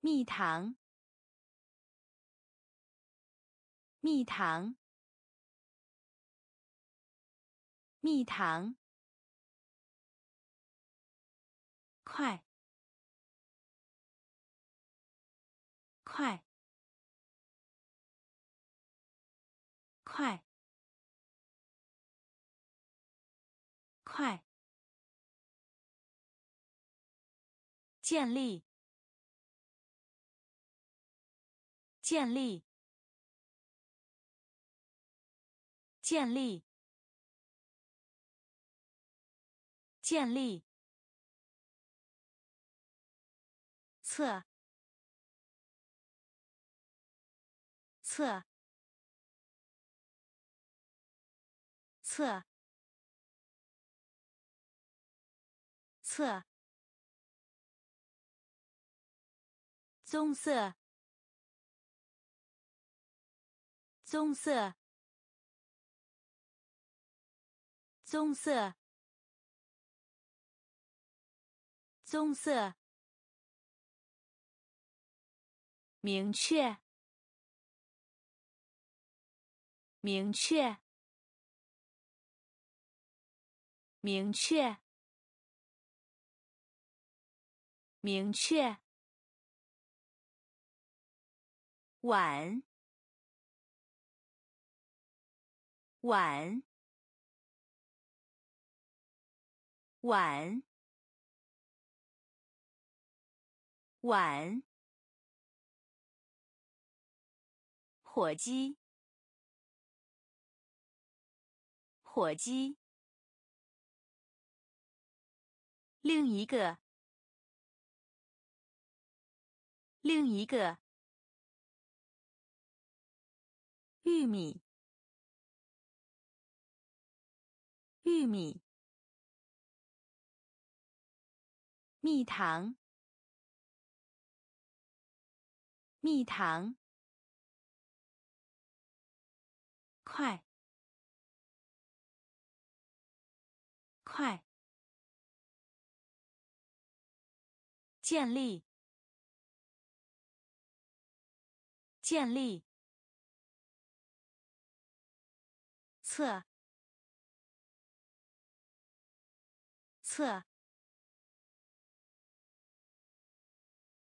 蜜糖，蜜糖，蜜糖。快，快，快，快！建立，建立，建立，建立。测，测，测，测。棕色，棕色，棕色，棕色。明确，明确，明确，明确。晚，晚，晚，晚。火鸡，火鸡。另一个，另一个。玉米，玉米。蜜糖，蜜糖。快，快！建立，建立。测，测。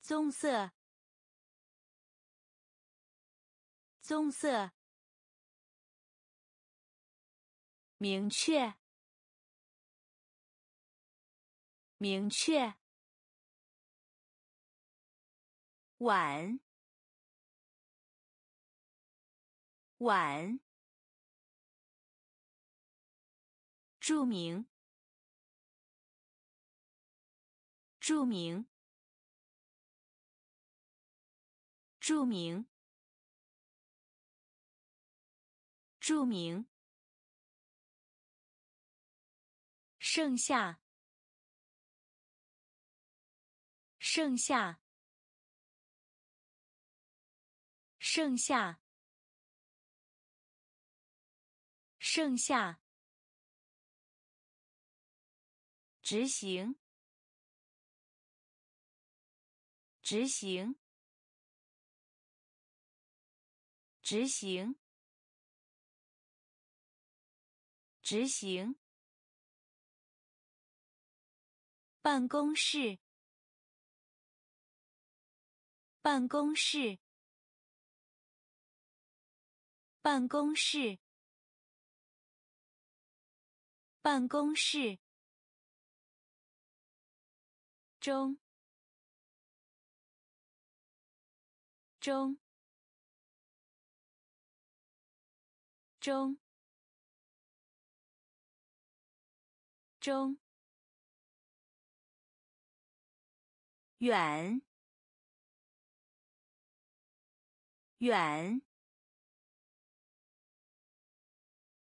棕色，棕色。明确，明确。晚，晚。著名，著名，著名，著名。剩下，剩下，剩下，剩下。执行，执行，执行，执行。办公室，办公室，办公室，办公室。中中中中远远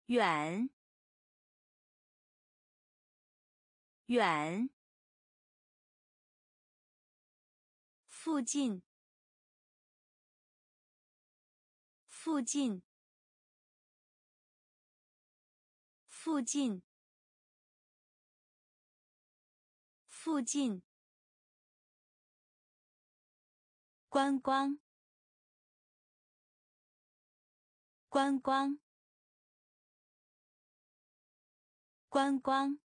远远附近附近附近附近。观光观光。观光。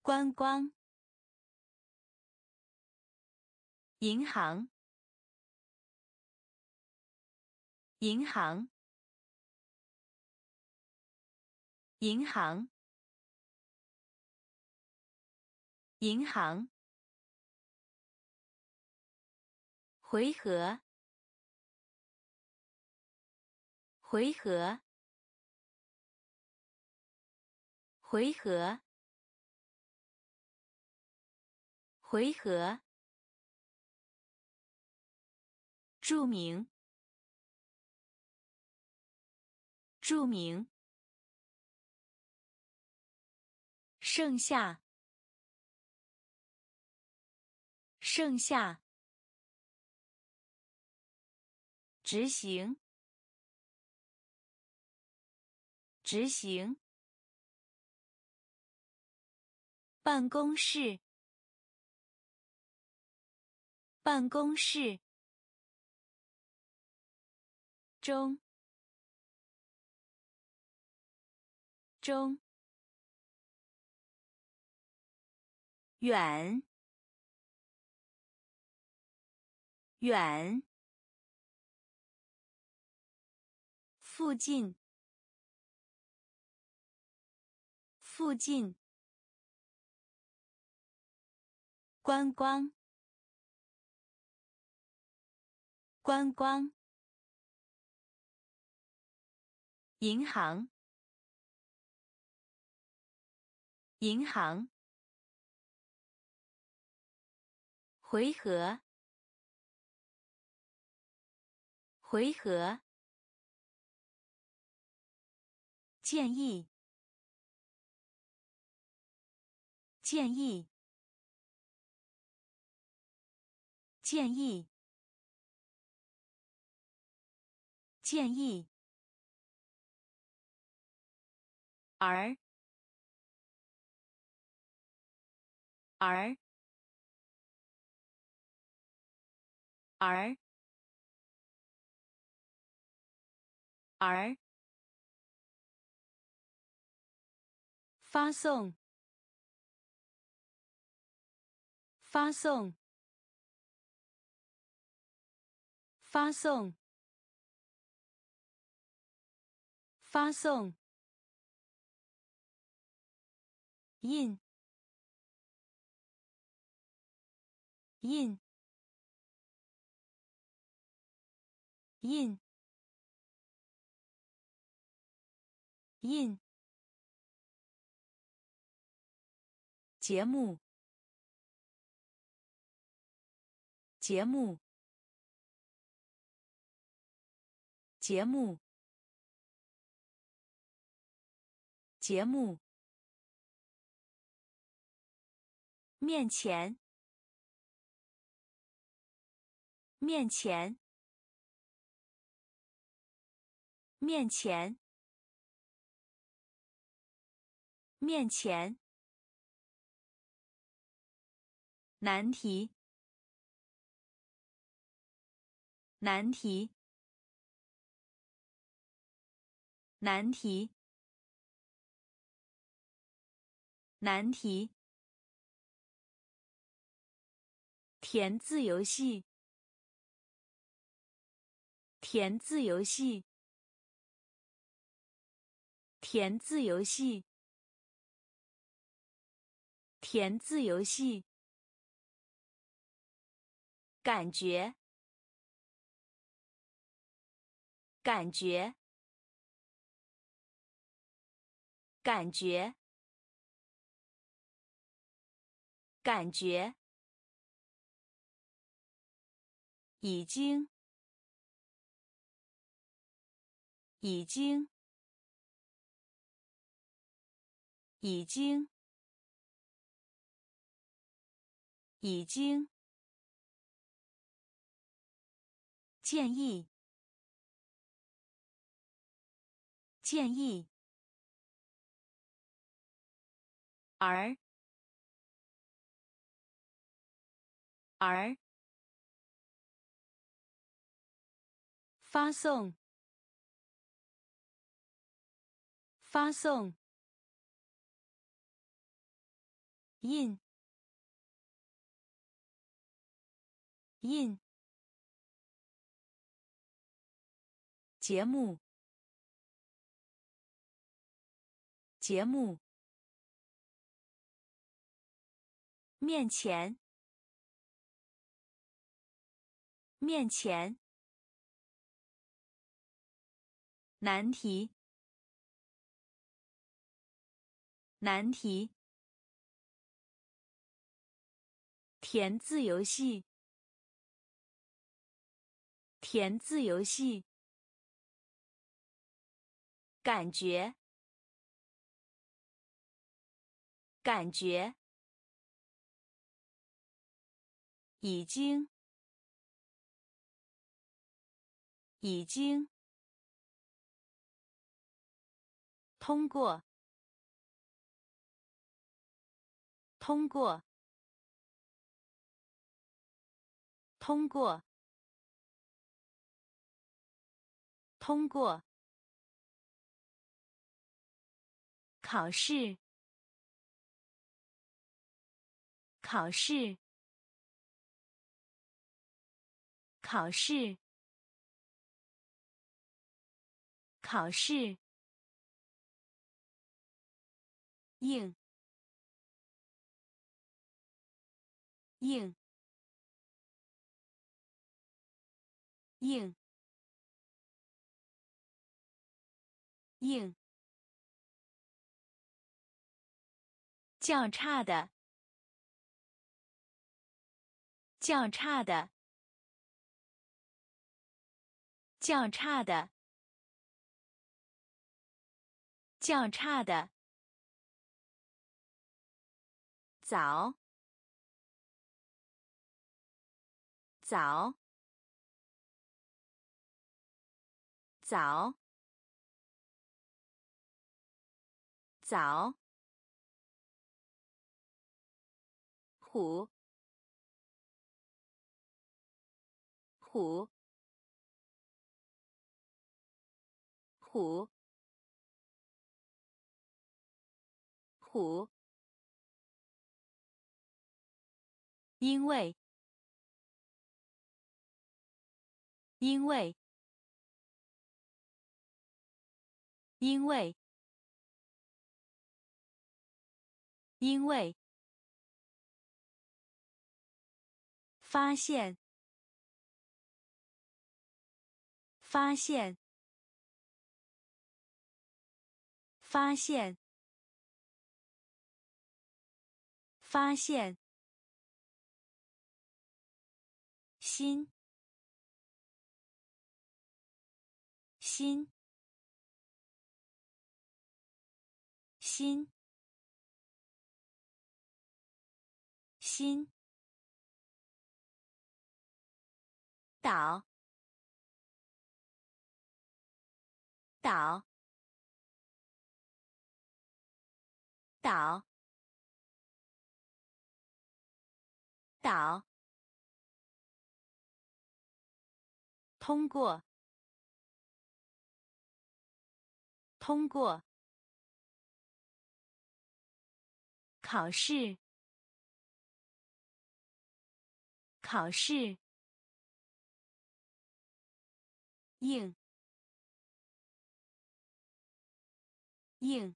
观光。银行。银行。银行。银行。回合。回合回合回合。著名，著名，剩下，剩下，执行，执行，办公室，办公室。中。中。远。远。附近。附近。观光。观光。银行，银行，回合，回合，建议，建议，建议，建议。而。而。而。而。发送。发送。发送。发送。印。印。印。印。节目。节目。节目。节目。面前，面前，面前，面前。难题，难题，难题，难题。填字游戏，填字游戏，填字游戏，填字游戏。感觉，感觉，感觉，感觉，已经，已经，已经，已经。建议，建议，而，而，发送，发送，印，印。节目，节目，面前，面前，难题，难题，填字游戏，填字游戏。感觉，感觉，已经，已经，通过，通过，通过，通过。考试，考试，考试，考试，应，应，应，应。较差的，较差的，较差的，较差的，早，早，早，早。虎，虎，虎，虎，因为，因为，因为，因为。发现，发现，发现，发现，心，心，心，心。岛，岛，岛，岛。通过，通过。考试，考试。应，应，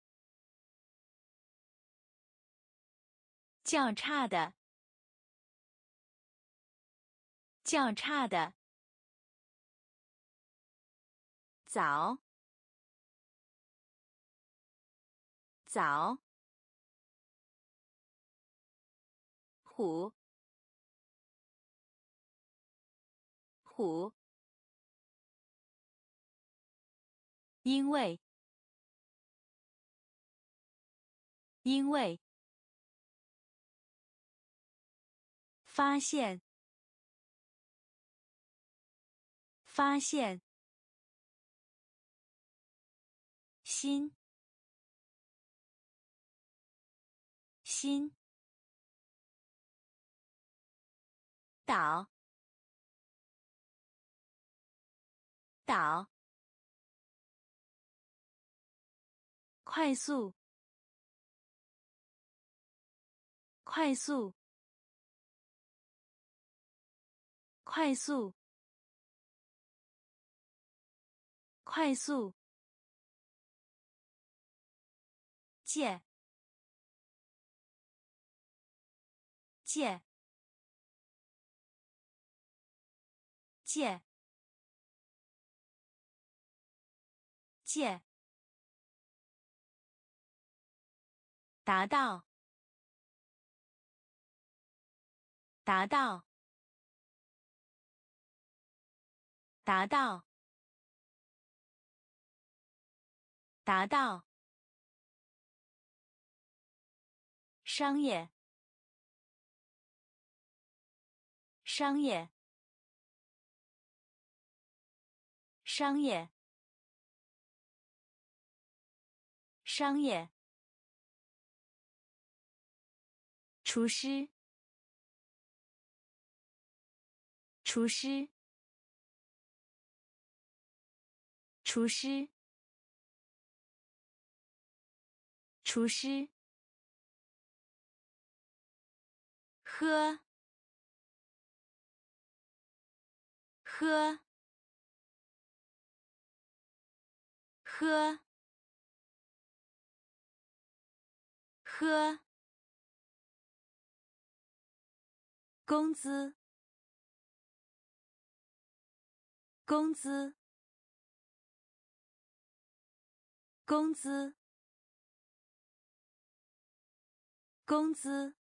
较差的，较差的，早，早，虎，虎，因为，因为。发现，发现，心，心，岛，岛，快速，快速。快速，快速，借，借，借，借，达到，达到。达到，达到，商业，商业，商业，商业，厨师，厨师。厨师，厨师，喝，喝，喝，喝，工资，工资。工资，工资，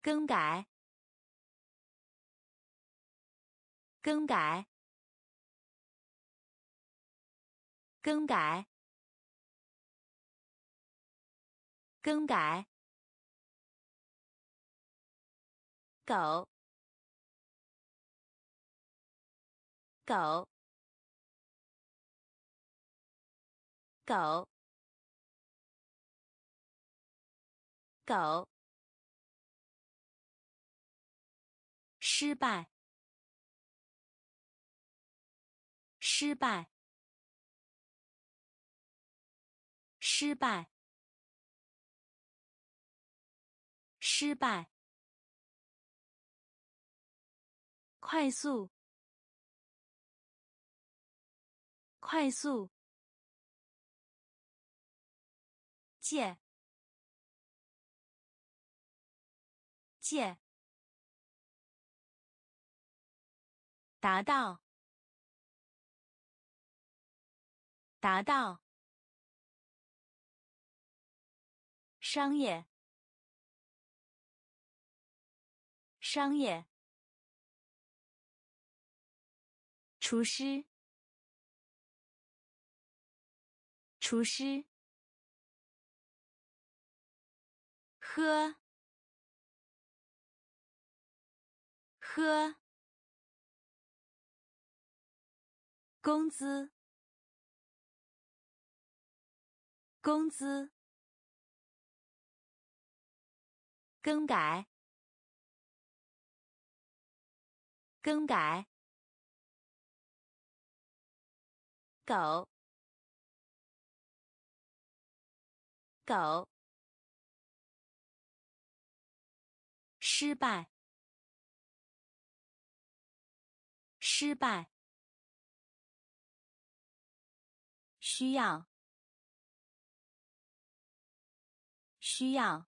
更改，更改，更改，更改，狗，狗。狗，狗，失败，失败，失败，失败，快速，快速。借，借，达到，达到，商业，商业，厨师，厨师。喝，喝，工资，工资，更改，更改，狗，狗。失败，失败，需要，需要，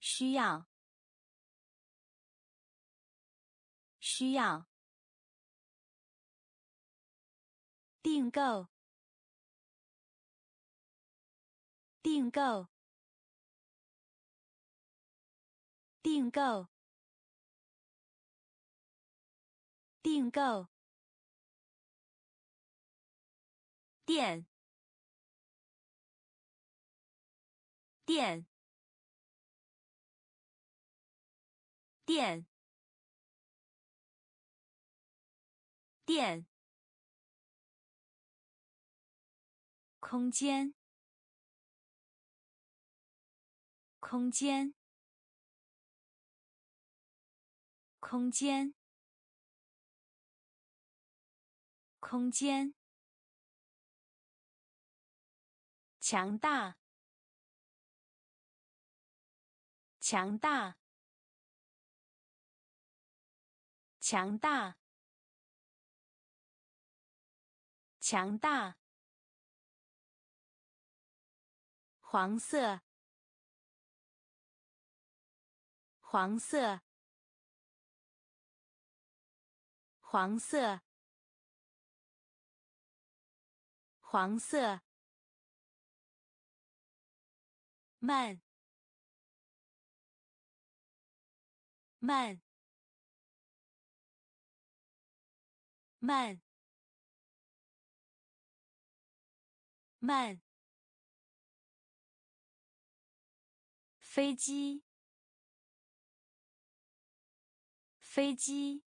需要，需要。订购，订购，订购，订购。电，电，电，电。空间，空间，空间，空间。强大，强大，强大，强大。黄色，黄色，黄色，黄色。慢，慢，慢，慢。飞机，飞机，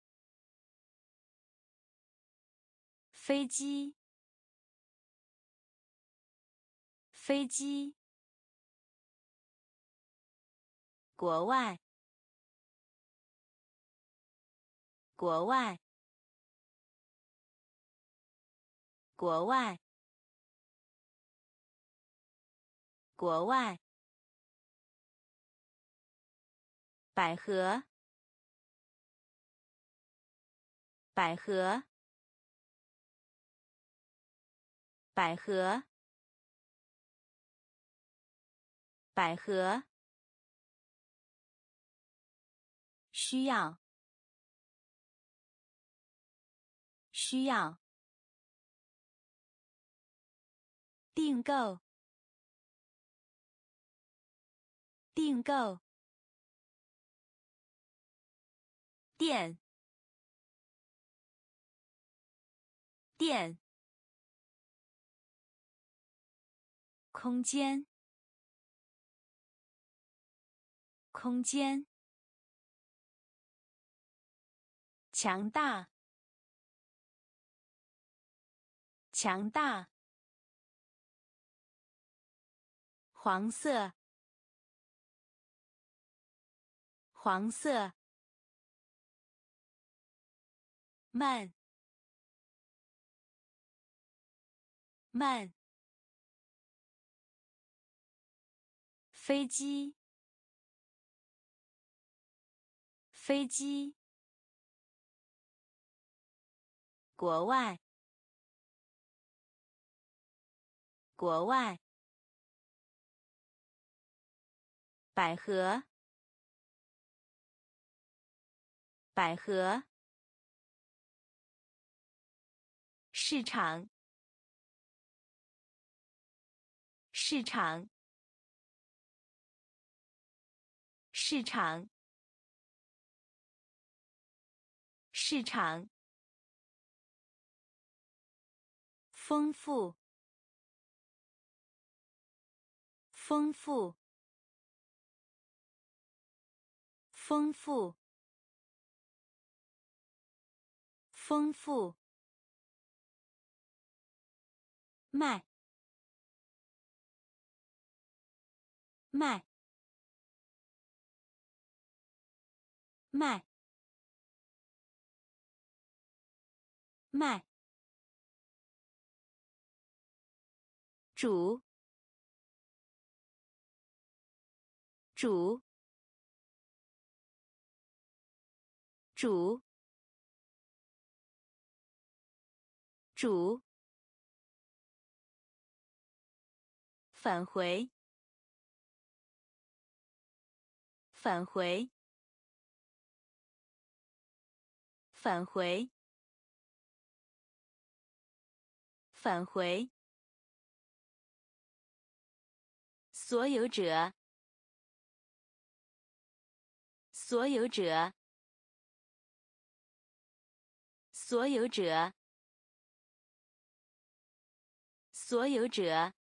飞机，飞机。国外，国外，国外，国外。百合，百合，百合，百合。需要，需要。订购，订购。店，电。空间，空间。强大，强大。黄色，黄色。慢，慢。飞机，飞机。国外，国外。百合，百合。市场，市场，市场，市场。丰富，丰富，丰富，丰富。卖，卖，卖，卖。煮，煮，煮，煮。返回，返回，返回，返回。所有者，所有者，所有者，所有者。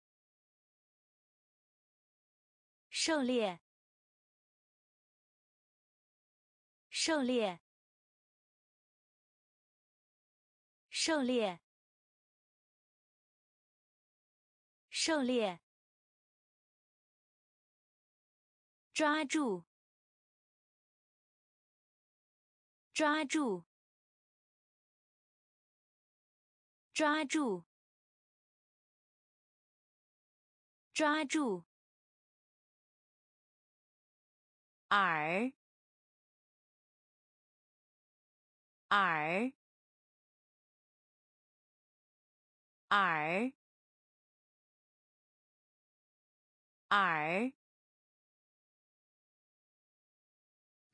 狩猎，狩猎，狩猎，狩猎。抓住，抓住，抓住，抓住。耳，耳，耳，耳。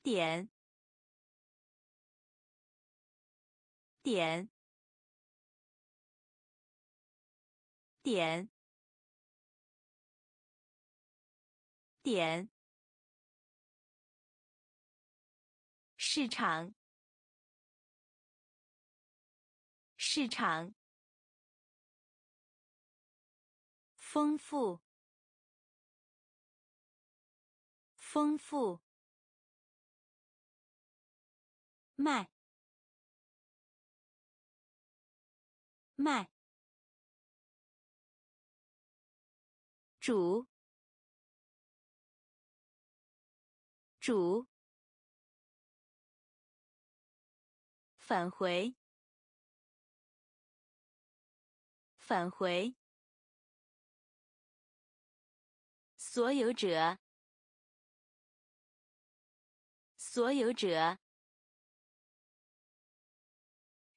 点，点，点，点。市场，市场，丰富，丰富，卖，卖，煮，煮。返回，返回。所有者，所有者。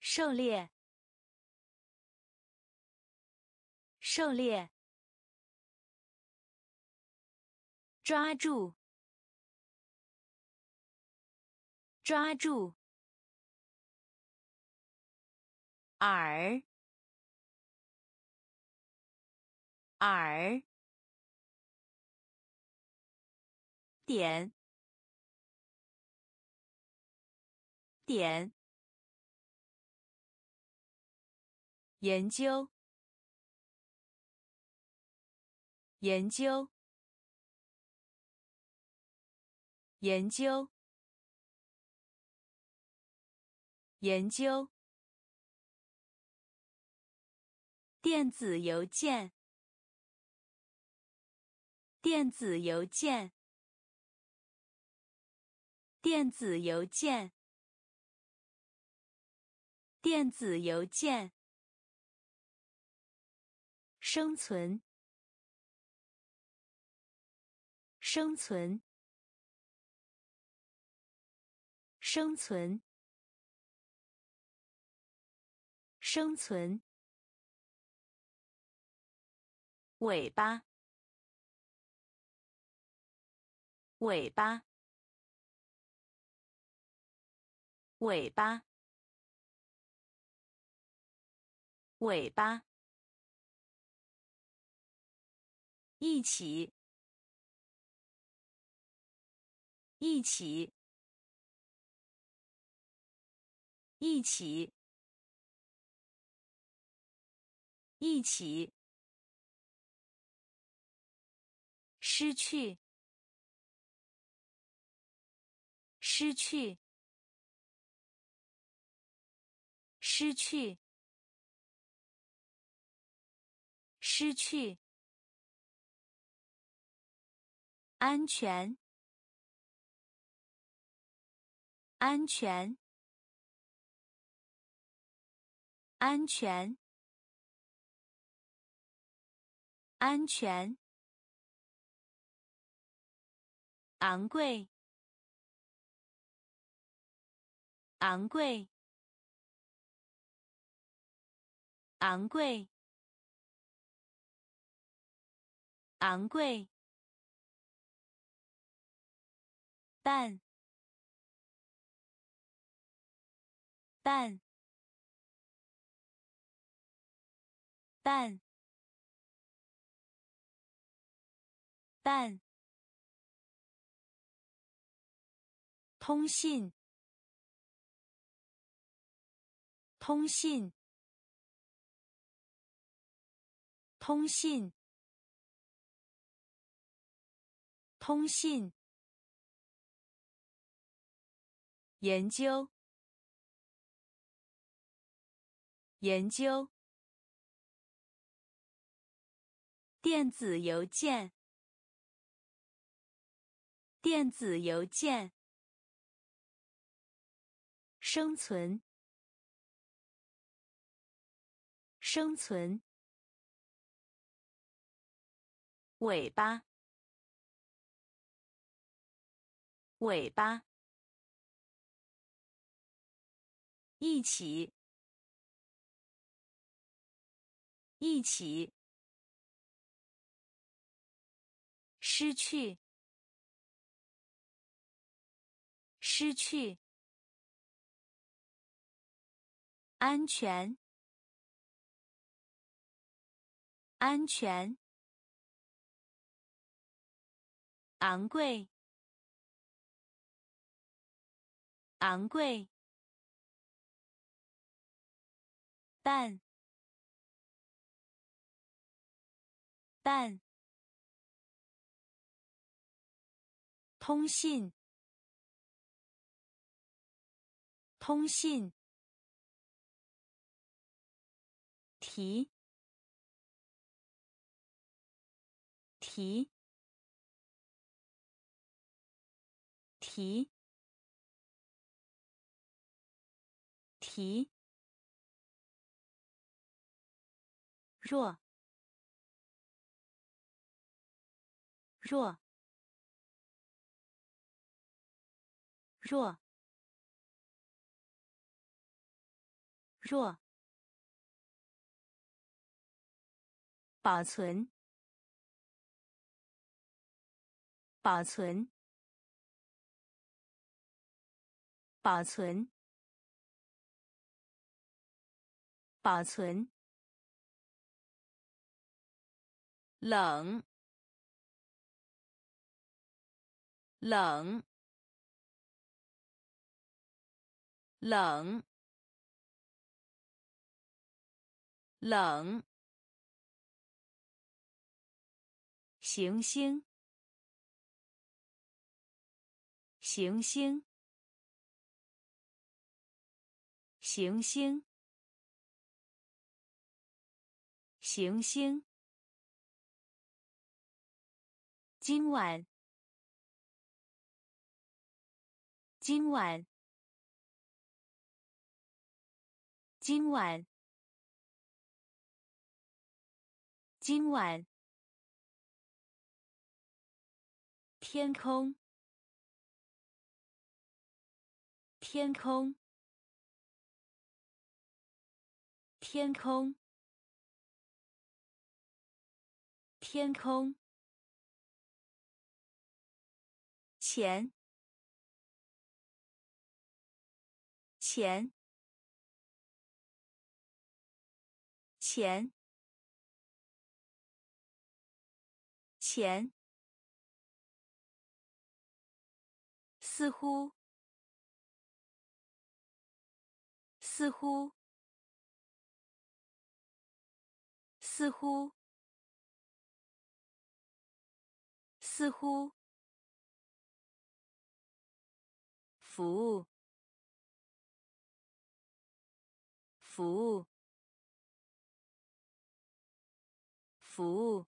狩猎，狩猎。抓住，抓住。耳，耳，点，点，研究，研究，研究，研究。电子邮件，电子邮件，电子邮件，电子邮件。生存，生存，生存，生存。尾巴，尾巴，尾巴，尾巴，一起，一起，一起，一起。失去，失去，失去，失去。安全，安全，安全，安全。昂贵，昂贵，昂贵，昂贵，淡，淡，淡，淡。通信，通信，通信，通信。研究，研究。电子邮件，电子邮件。生存，生存。尾巴，尾巴。一起，一起。失去，失去。安全，安全。昂贵，昂贵。但，但。通信，通信。提，提，提，提。弱，弱，弱，弱。保存，保存，保存，保存。冷，冷，冷，冷。行星，行星，行星，行星。今晚，今晚，今晚，今晚。天空，天空，天空，天空。钱，钱，钱，钱。似乎，似乎，似乎，似乎。服务，服务，服务，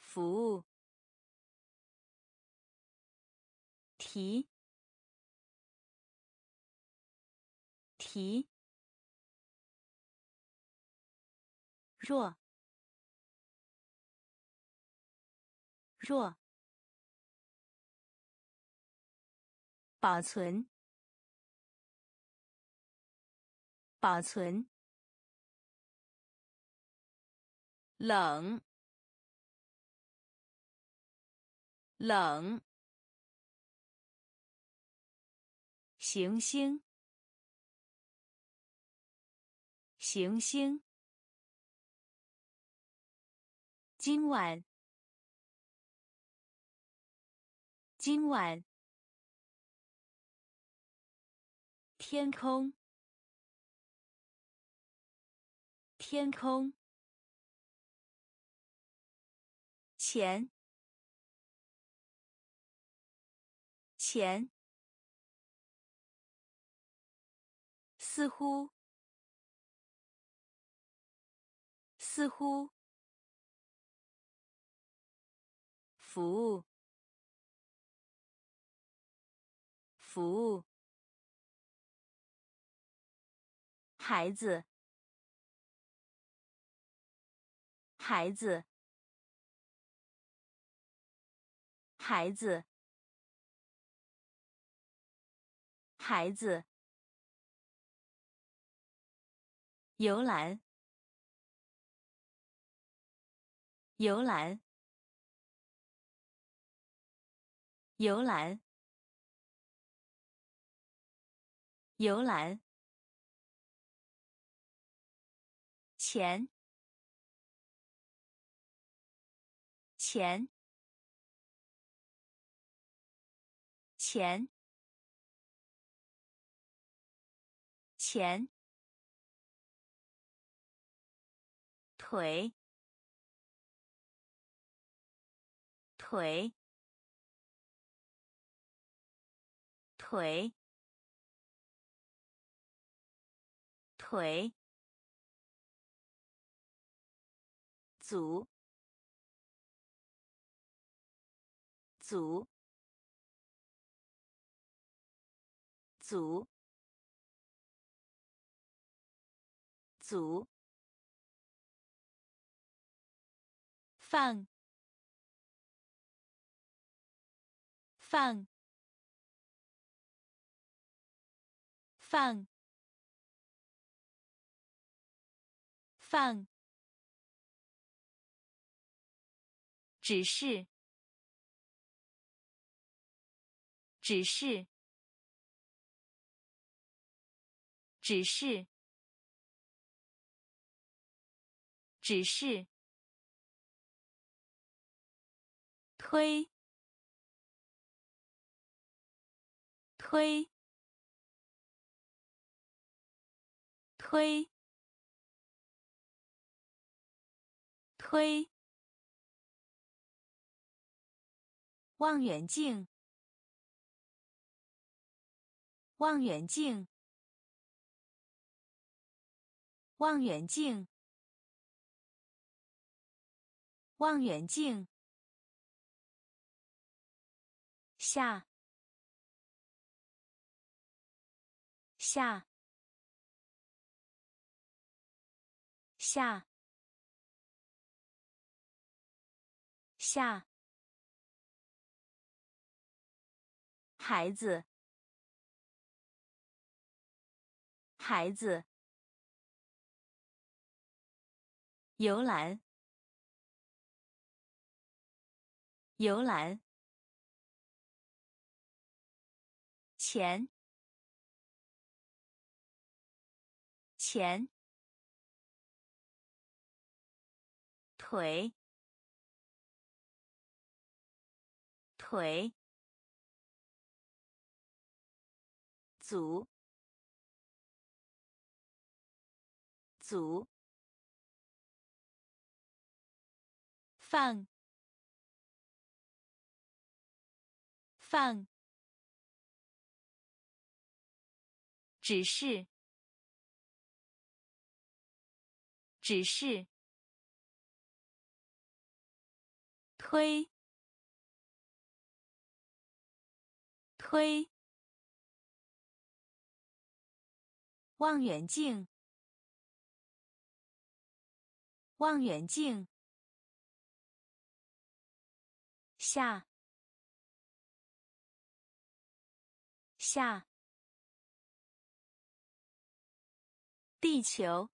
服务。提，提，弱，弱，保存，保存，冷，冷。行星，行星。今晚，今晚。天空，天空。钱，钱。似乎，似乎。服务，服务。孩子，孩子，孩子，孩子。游览，游览，游览，游览。钱，钱，钱，钱。腿，腿，腿，腿。组，组，组，组。放，放，放，放。只是，只是，只是，只是。推，推，推，推。望远镜，望远镜，望远镜，望远镜。下，下，下，下。孩子，孩子。游览，游览。钱，前。腿，腿。足，足。放，放。只是，只是。推，推。望远镜，望远镜。下，下。地球，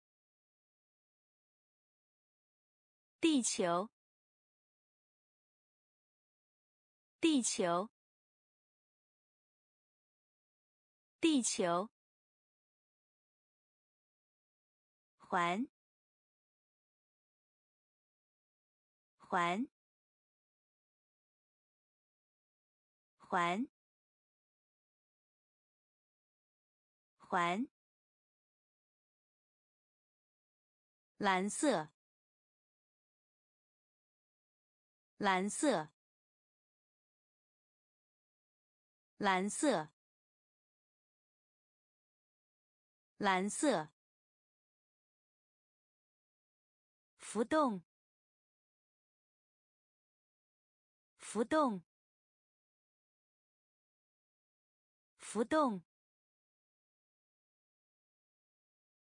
地球，地球，地球，环，环，环，环。蓝色，蓝色，蓝色，蓝色。浮动，浮动，浮动，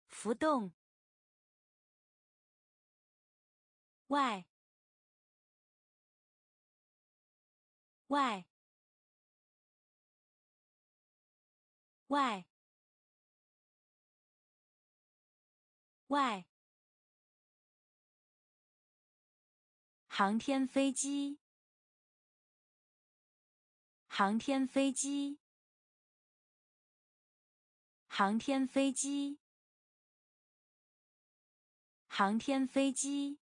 浮动。外，外，外，外。航天飞机，航天飞机，航天飞机，航天飞机。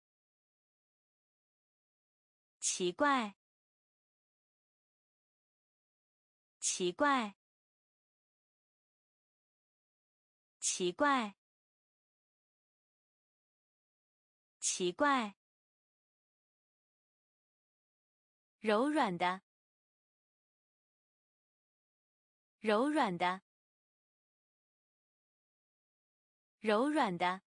奇怪，奇怪，奇怪，奇怪。柔软的，柔软的，柔软的，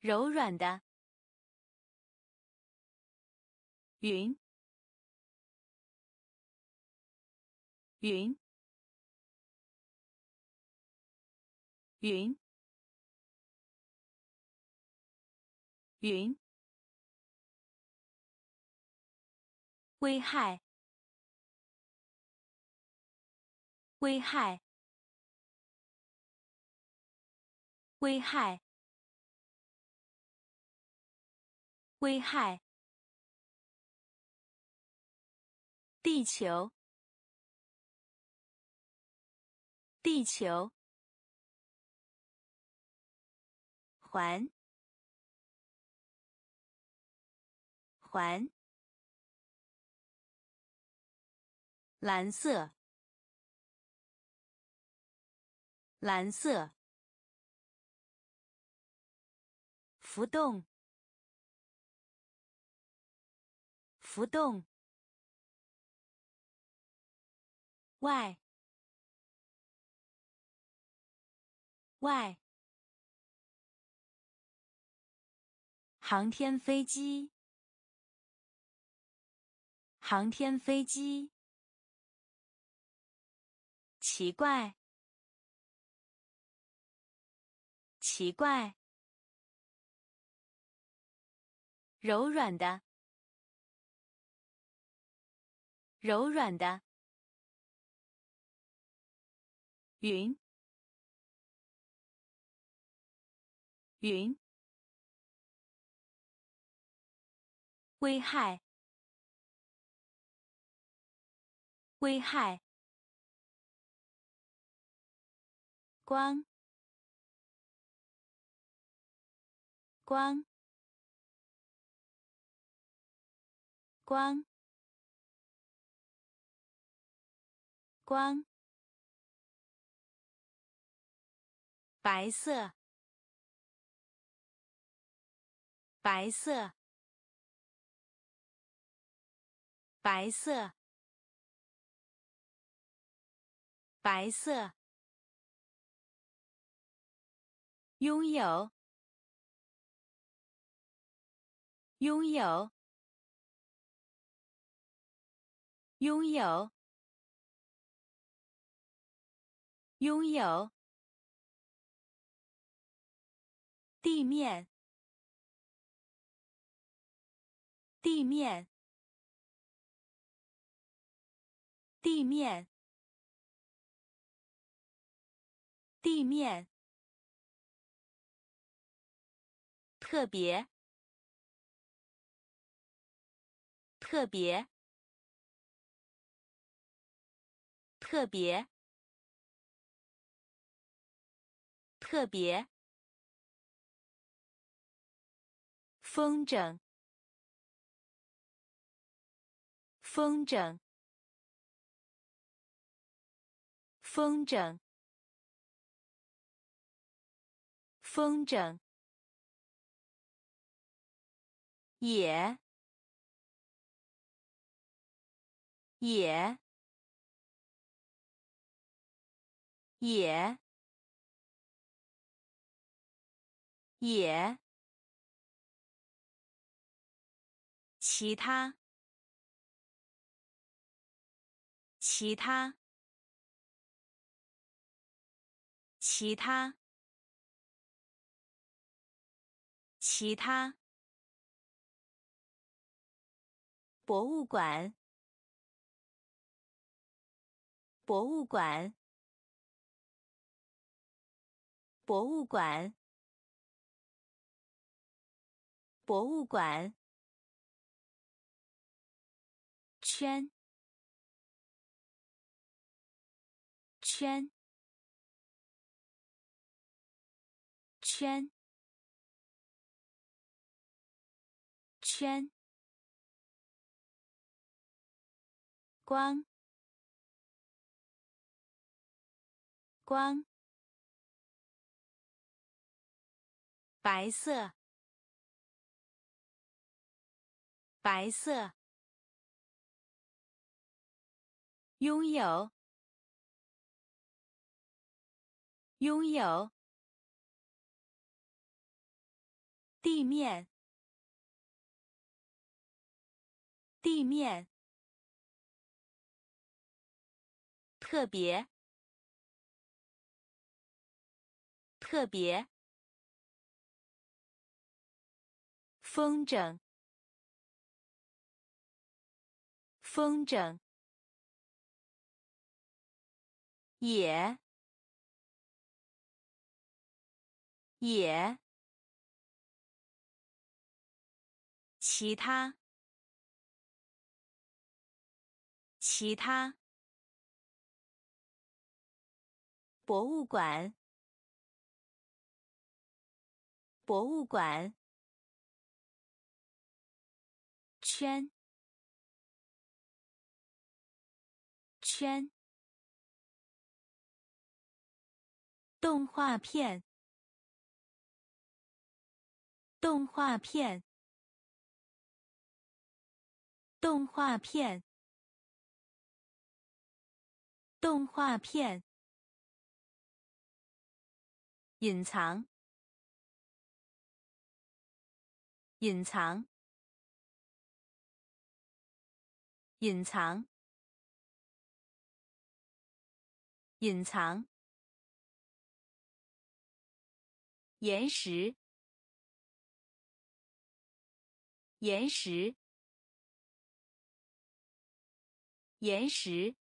柔软的。云，云，云，云。危害，危害，危害，危害。地球，地球，环，环，蓝色，蓝色，浮动，浮动。外，外，航天飞机，航天飞机，奇怪，奇怪，柔软的，柔软的。云，云，危害，危害，光，光，光，光。白色，白色，白色，白色。拥有，拥有，拥有，拥有。地面，地面，地面，地面。特别，特别，特别，特别，风筝，风筝，风筝，风筝。也，也，也，也，其他，其他，其他，其他。博物馆，博物馆，博物馆，博物馆。圈，圈，圈，圈。光，光，白色，白色，拥有，拥有，地面，地面。特别，特别，风筝，风筝，也，也，其他，其他。博物馆，博物馆，圈，圈，动画片，动画片，动画片，动画片。隐藏，隐藏，隐藏，隐藏。岩石，岩石，岩石，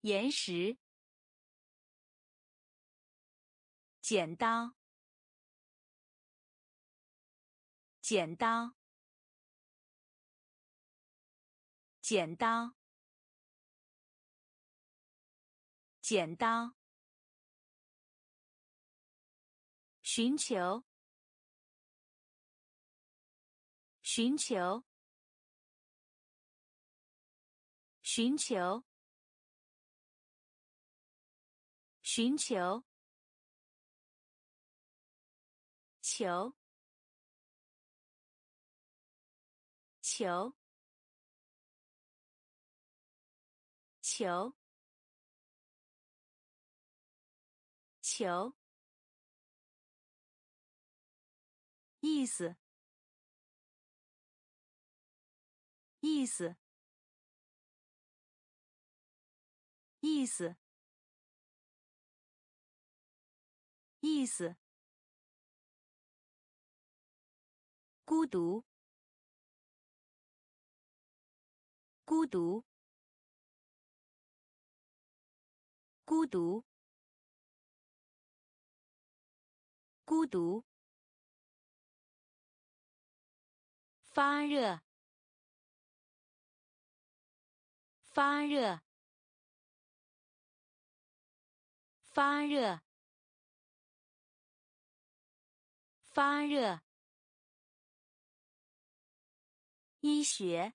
岩石。剪刀，剪刀，剪刀，剪刀。寻求，寻求，寻求，寻求。求，求，求，求，意思，意思，意思，意思。孤独，孤独，孤独，孤独，发热，发热，发热，发热。医学，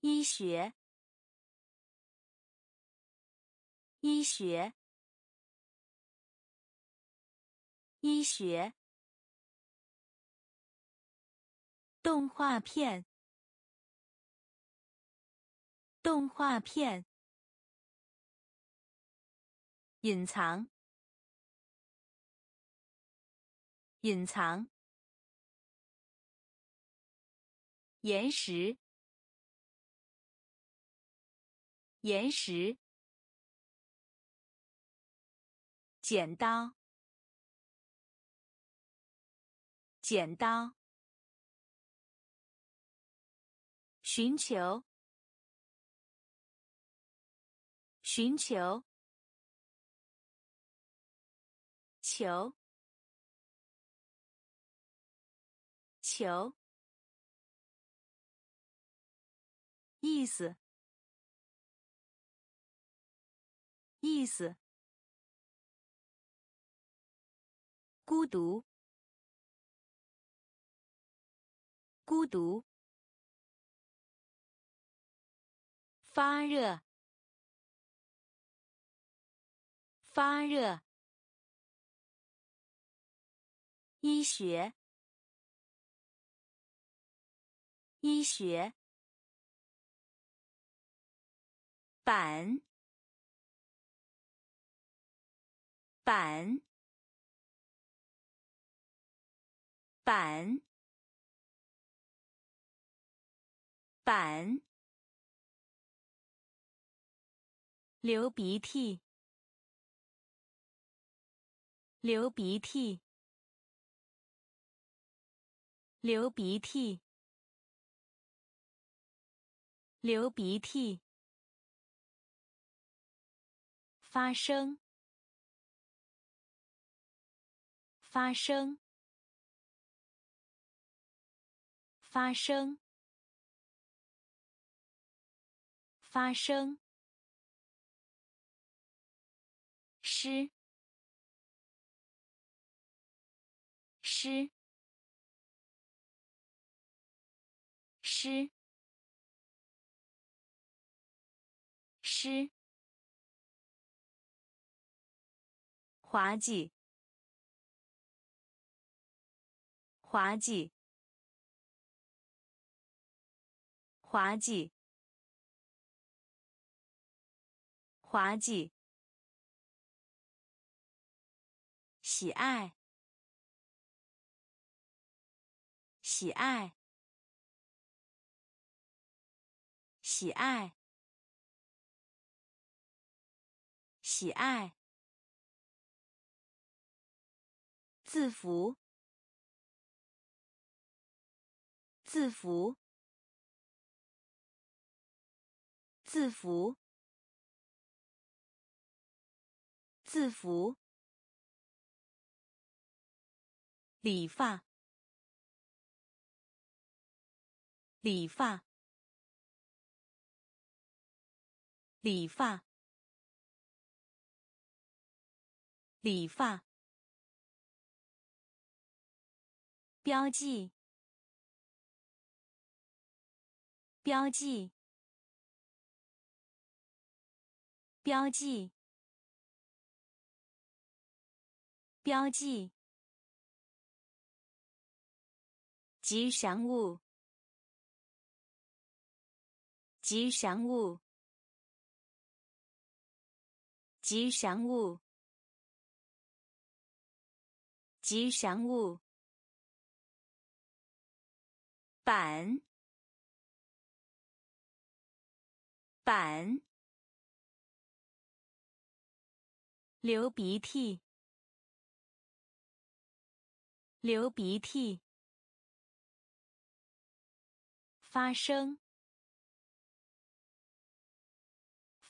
医学，医学，医学。动画片，动画片。隐藏，隐藏。岩石，岩石，剪刀，剪刀，寻求，寻求，求，求。意思，意思，孤独，孤独，发热，发热，医学，医学。板，板，板，板，流鼻涕，流鼻涕，流鼻涕，流鼻涕。发生，发生，发生，发生。诗，诗，诗，诗。滑稽，滑稽，滑稽，滑稽。喜爱，喜爱，喜爱，喜爱。字符，字符，字符，字符。理发，理发，理发，理发。标记，标记，标记，标记。吉祥物，吉祥物，吉祥物，吉祥物。板，板，流鼻涕，流鼻涕，发生，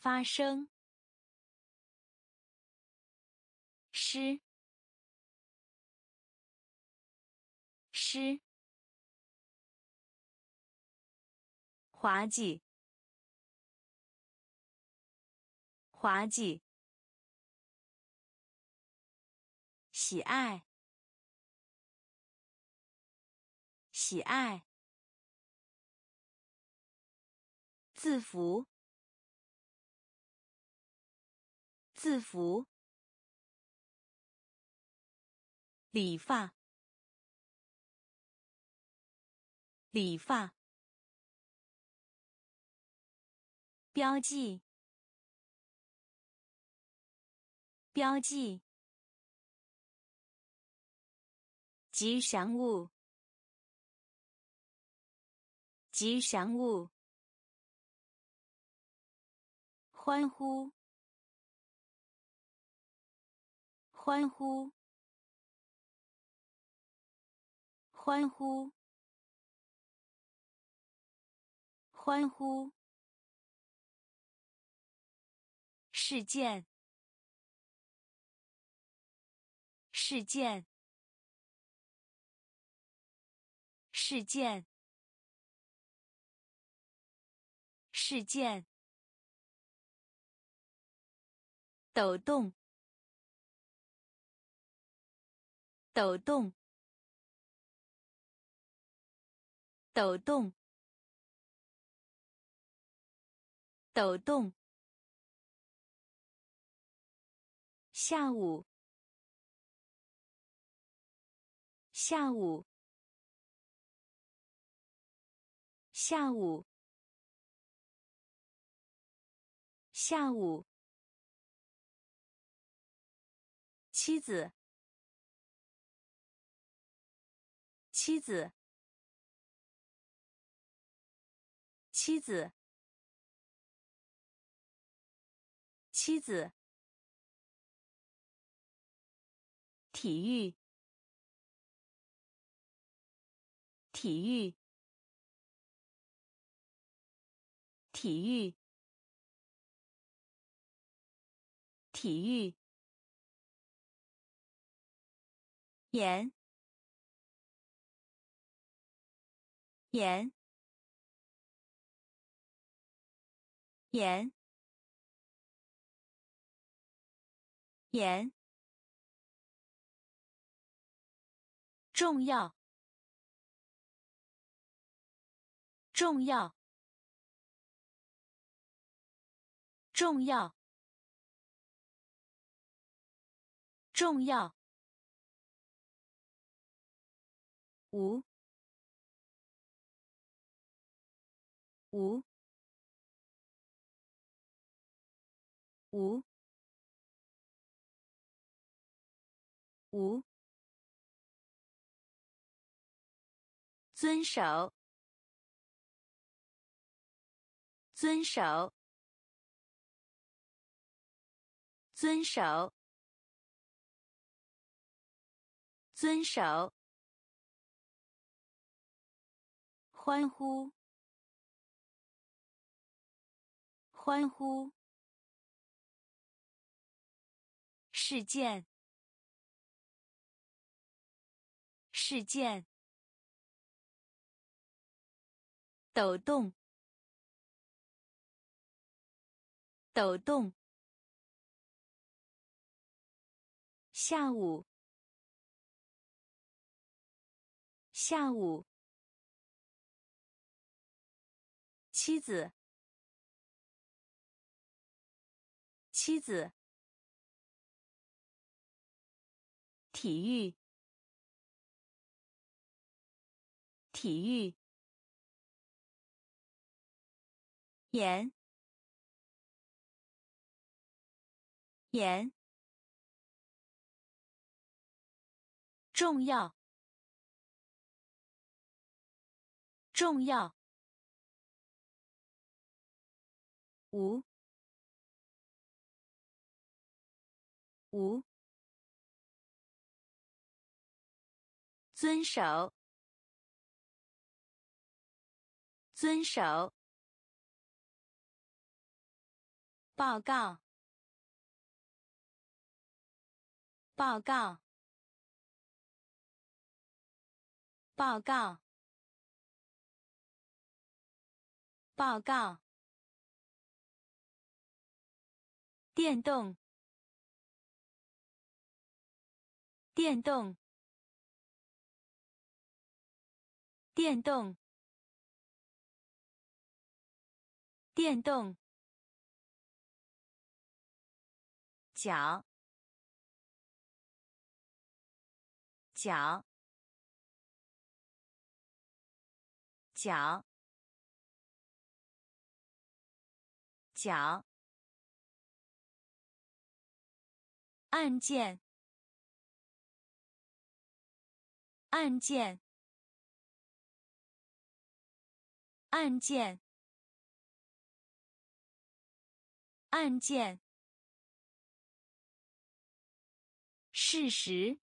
发生，诗。诗。滑稽。滑稽。喜爱。喜爱。字符字符。理发，理发，标记，标记，吉祥物，吉祥物，欢呼，欢呼。欢呼！欢呼！事件！事件！事件！事件！抖动！抖动！抖动，抖动。下午，下午，下午，下午。妻子，妻子。妻子，妻子。体育，体育，体育，体育。盐，盐。盐，盐，重要，重要，重要，重要，无，五，五，五，遵守，遵守，遵守，遵守，欢呼，欢呼。事件，事件，抖动，抖动。下午，下午。妻子，妻子。体育，体育，盐，盐，重要，重要，无，五。遵守，遵守。报告，报告，报告，报告。电动，电动，电动，电动。脚，脚，脚，脚。按键，案件，案件，案件。事实，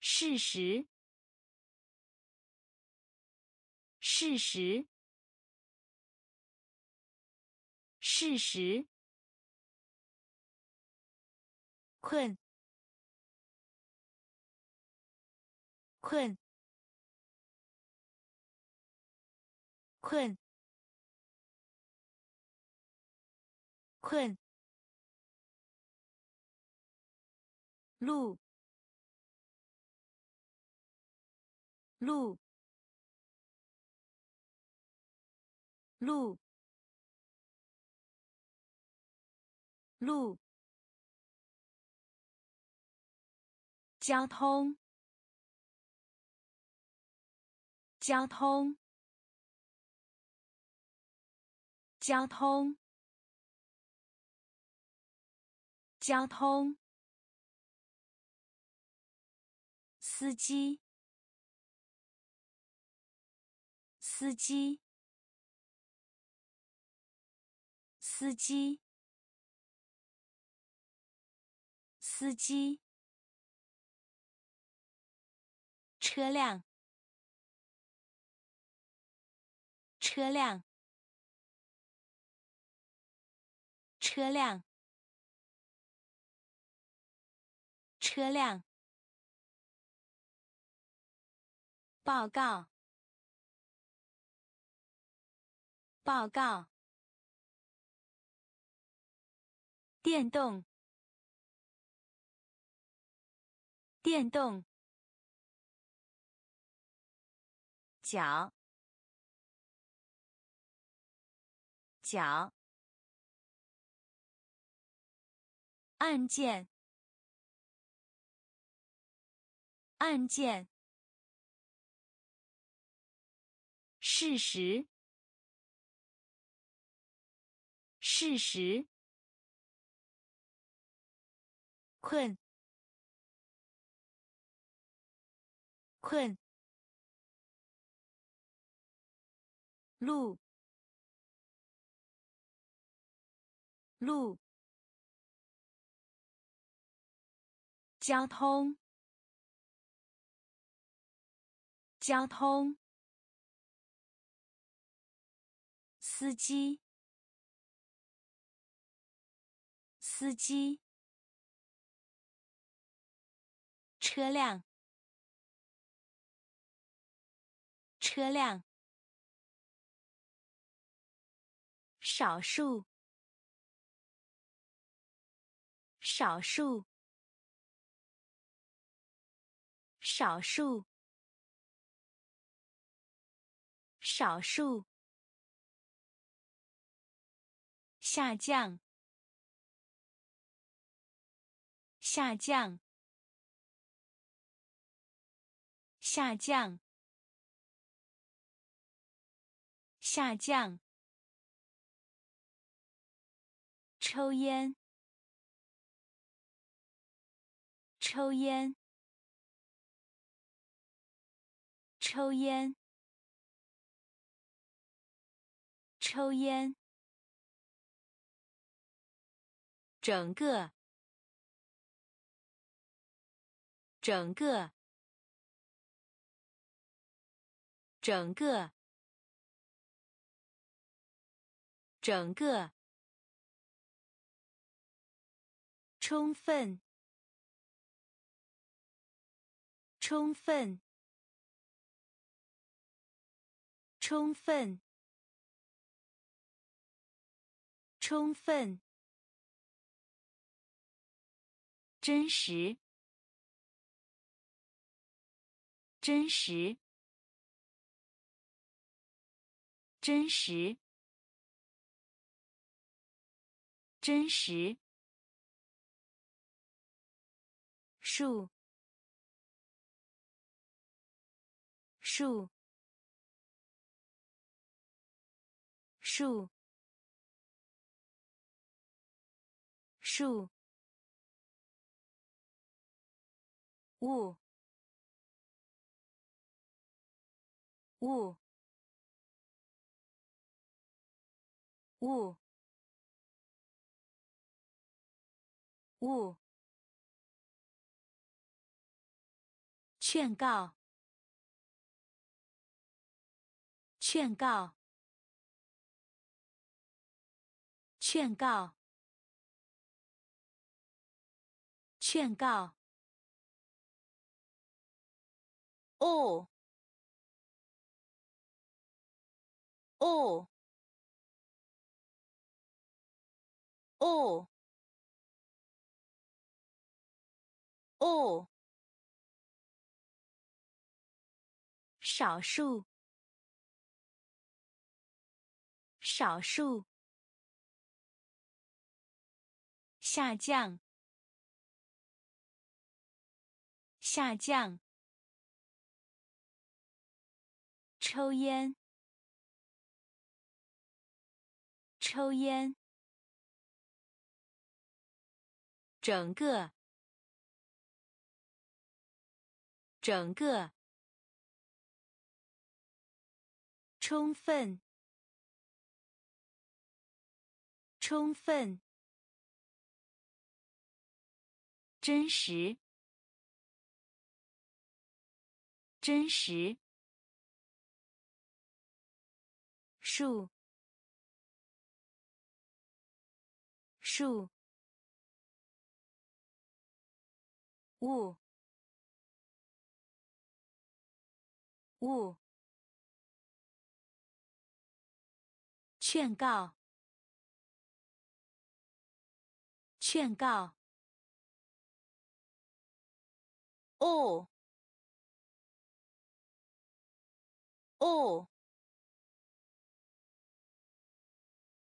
事实，事实，事实。困，困，困，困。路，路，路，路。交通，交通，交通，交通。司机，司机，司机，司机。车辆，车辆，车辆，车辆。报告，报告。电动，电动。脚，脚。案件，案件。事实，事实。困，困。路，路。交通，交通。司机，司机。车辆，车辆。少数，少数，少数，少数。下降，下降，下降，下降。抽烟，抽烟，抽烟，抽烟。整个，整个，整个，整个。充分，充分，充分，充分，真实，真实，真实，真实。树，树，树，树，雾，雾，雾，雾。劝告，劝告，劝告，劝告。哦，哦，哦，哦。少数，少数，下降，下降，抽烟，抽烟，整个，整个。充分，充分，真实，真实，树，树，物，物。劝告，劝告。哦，哦。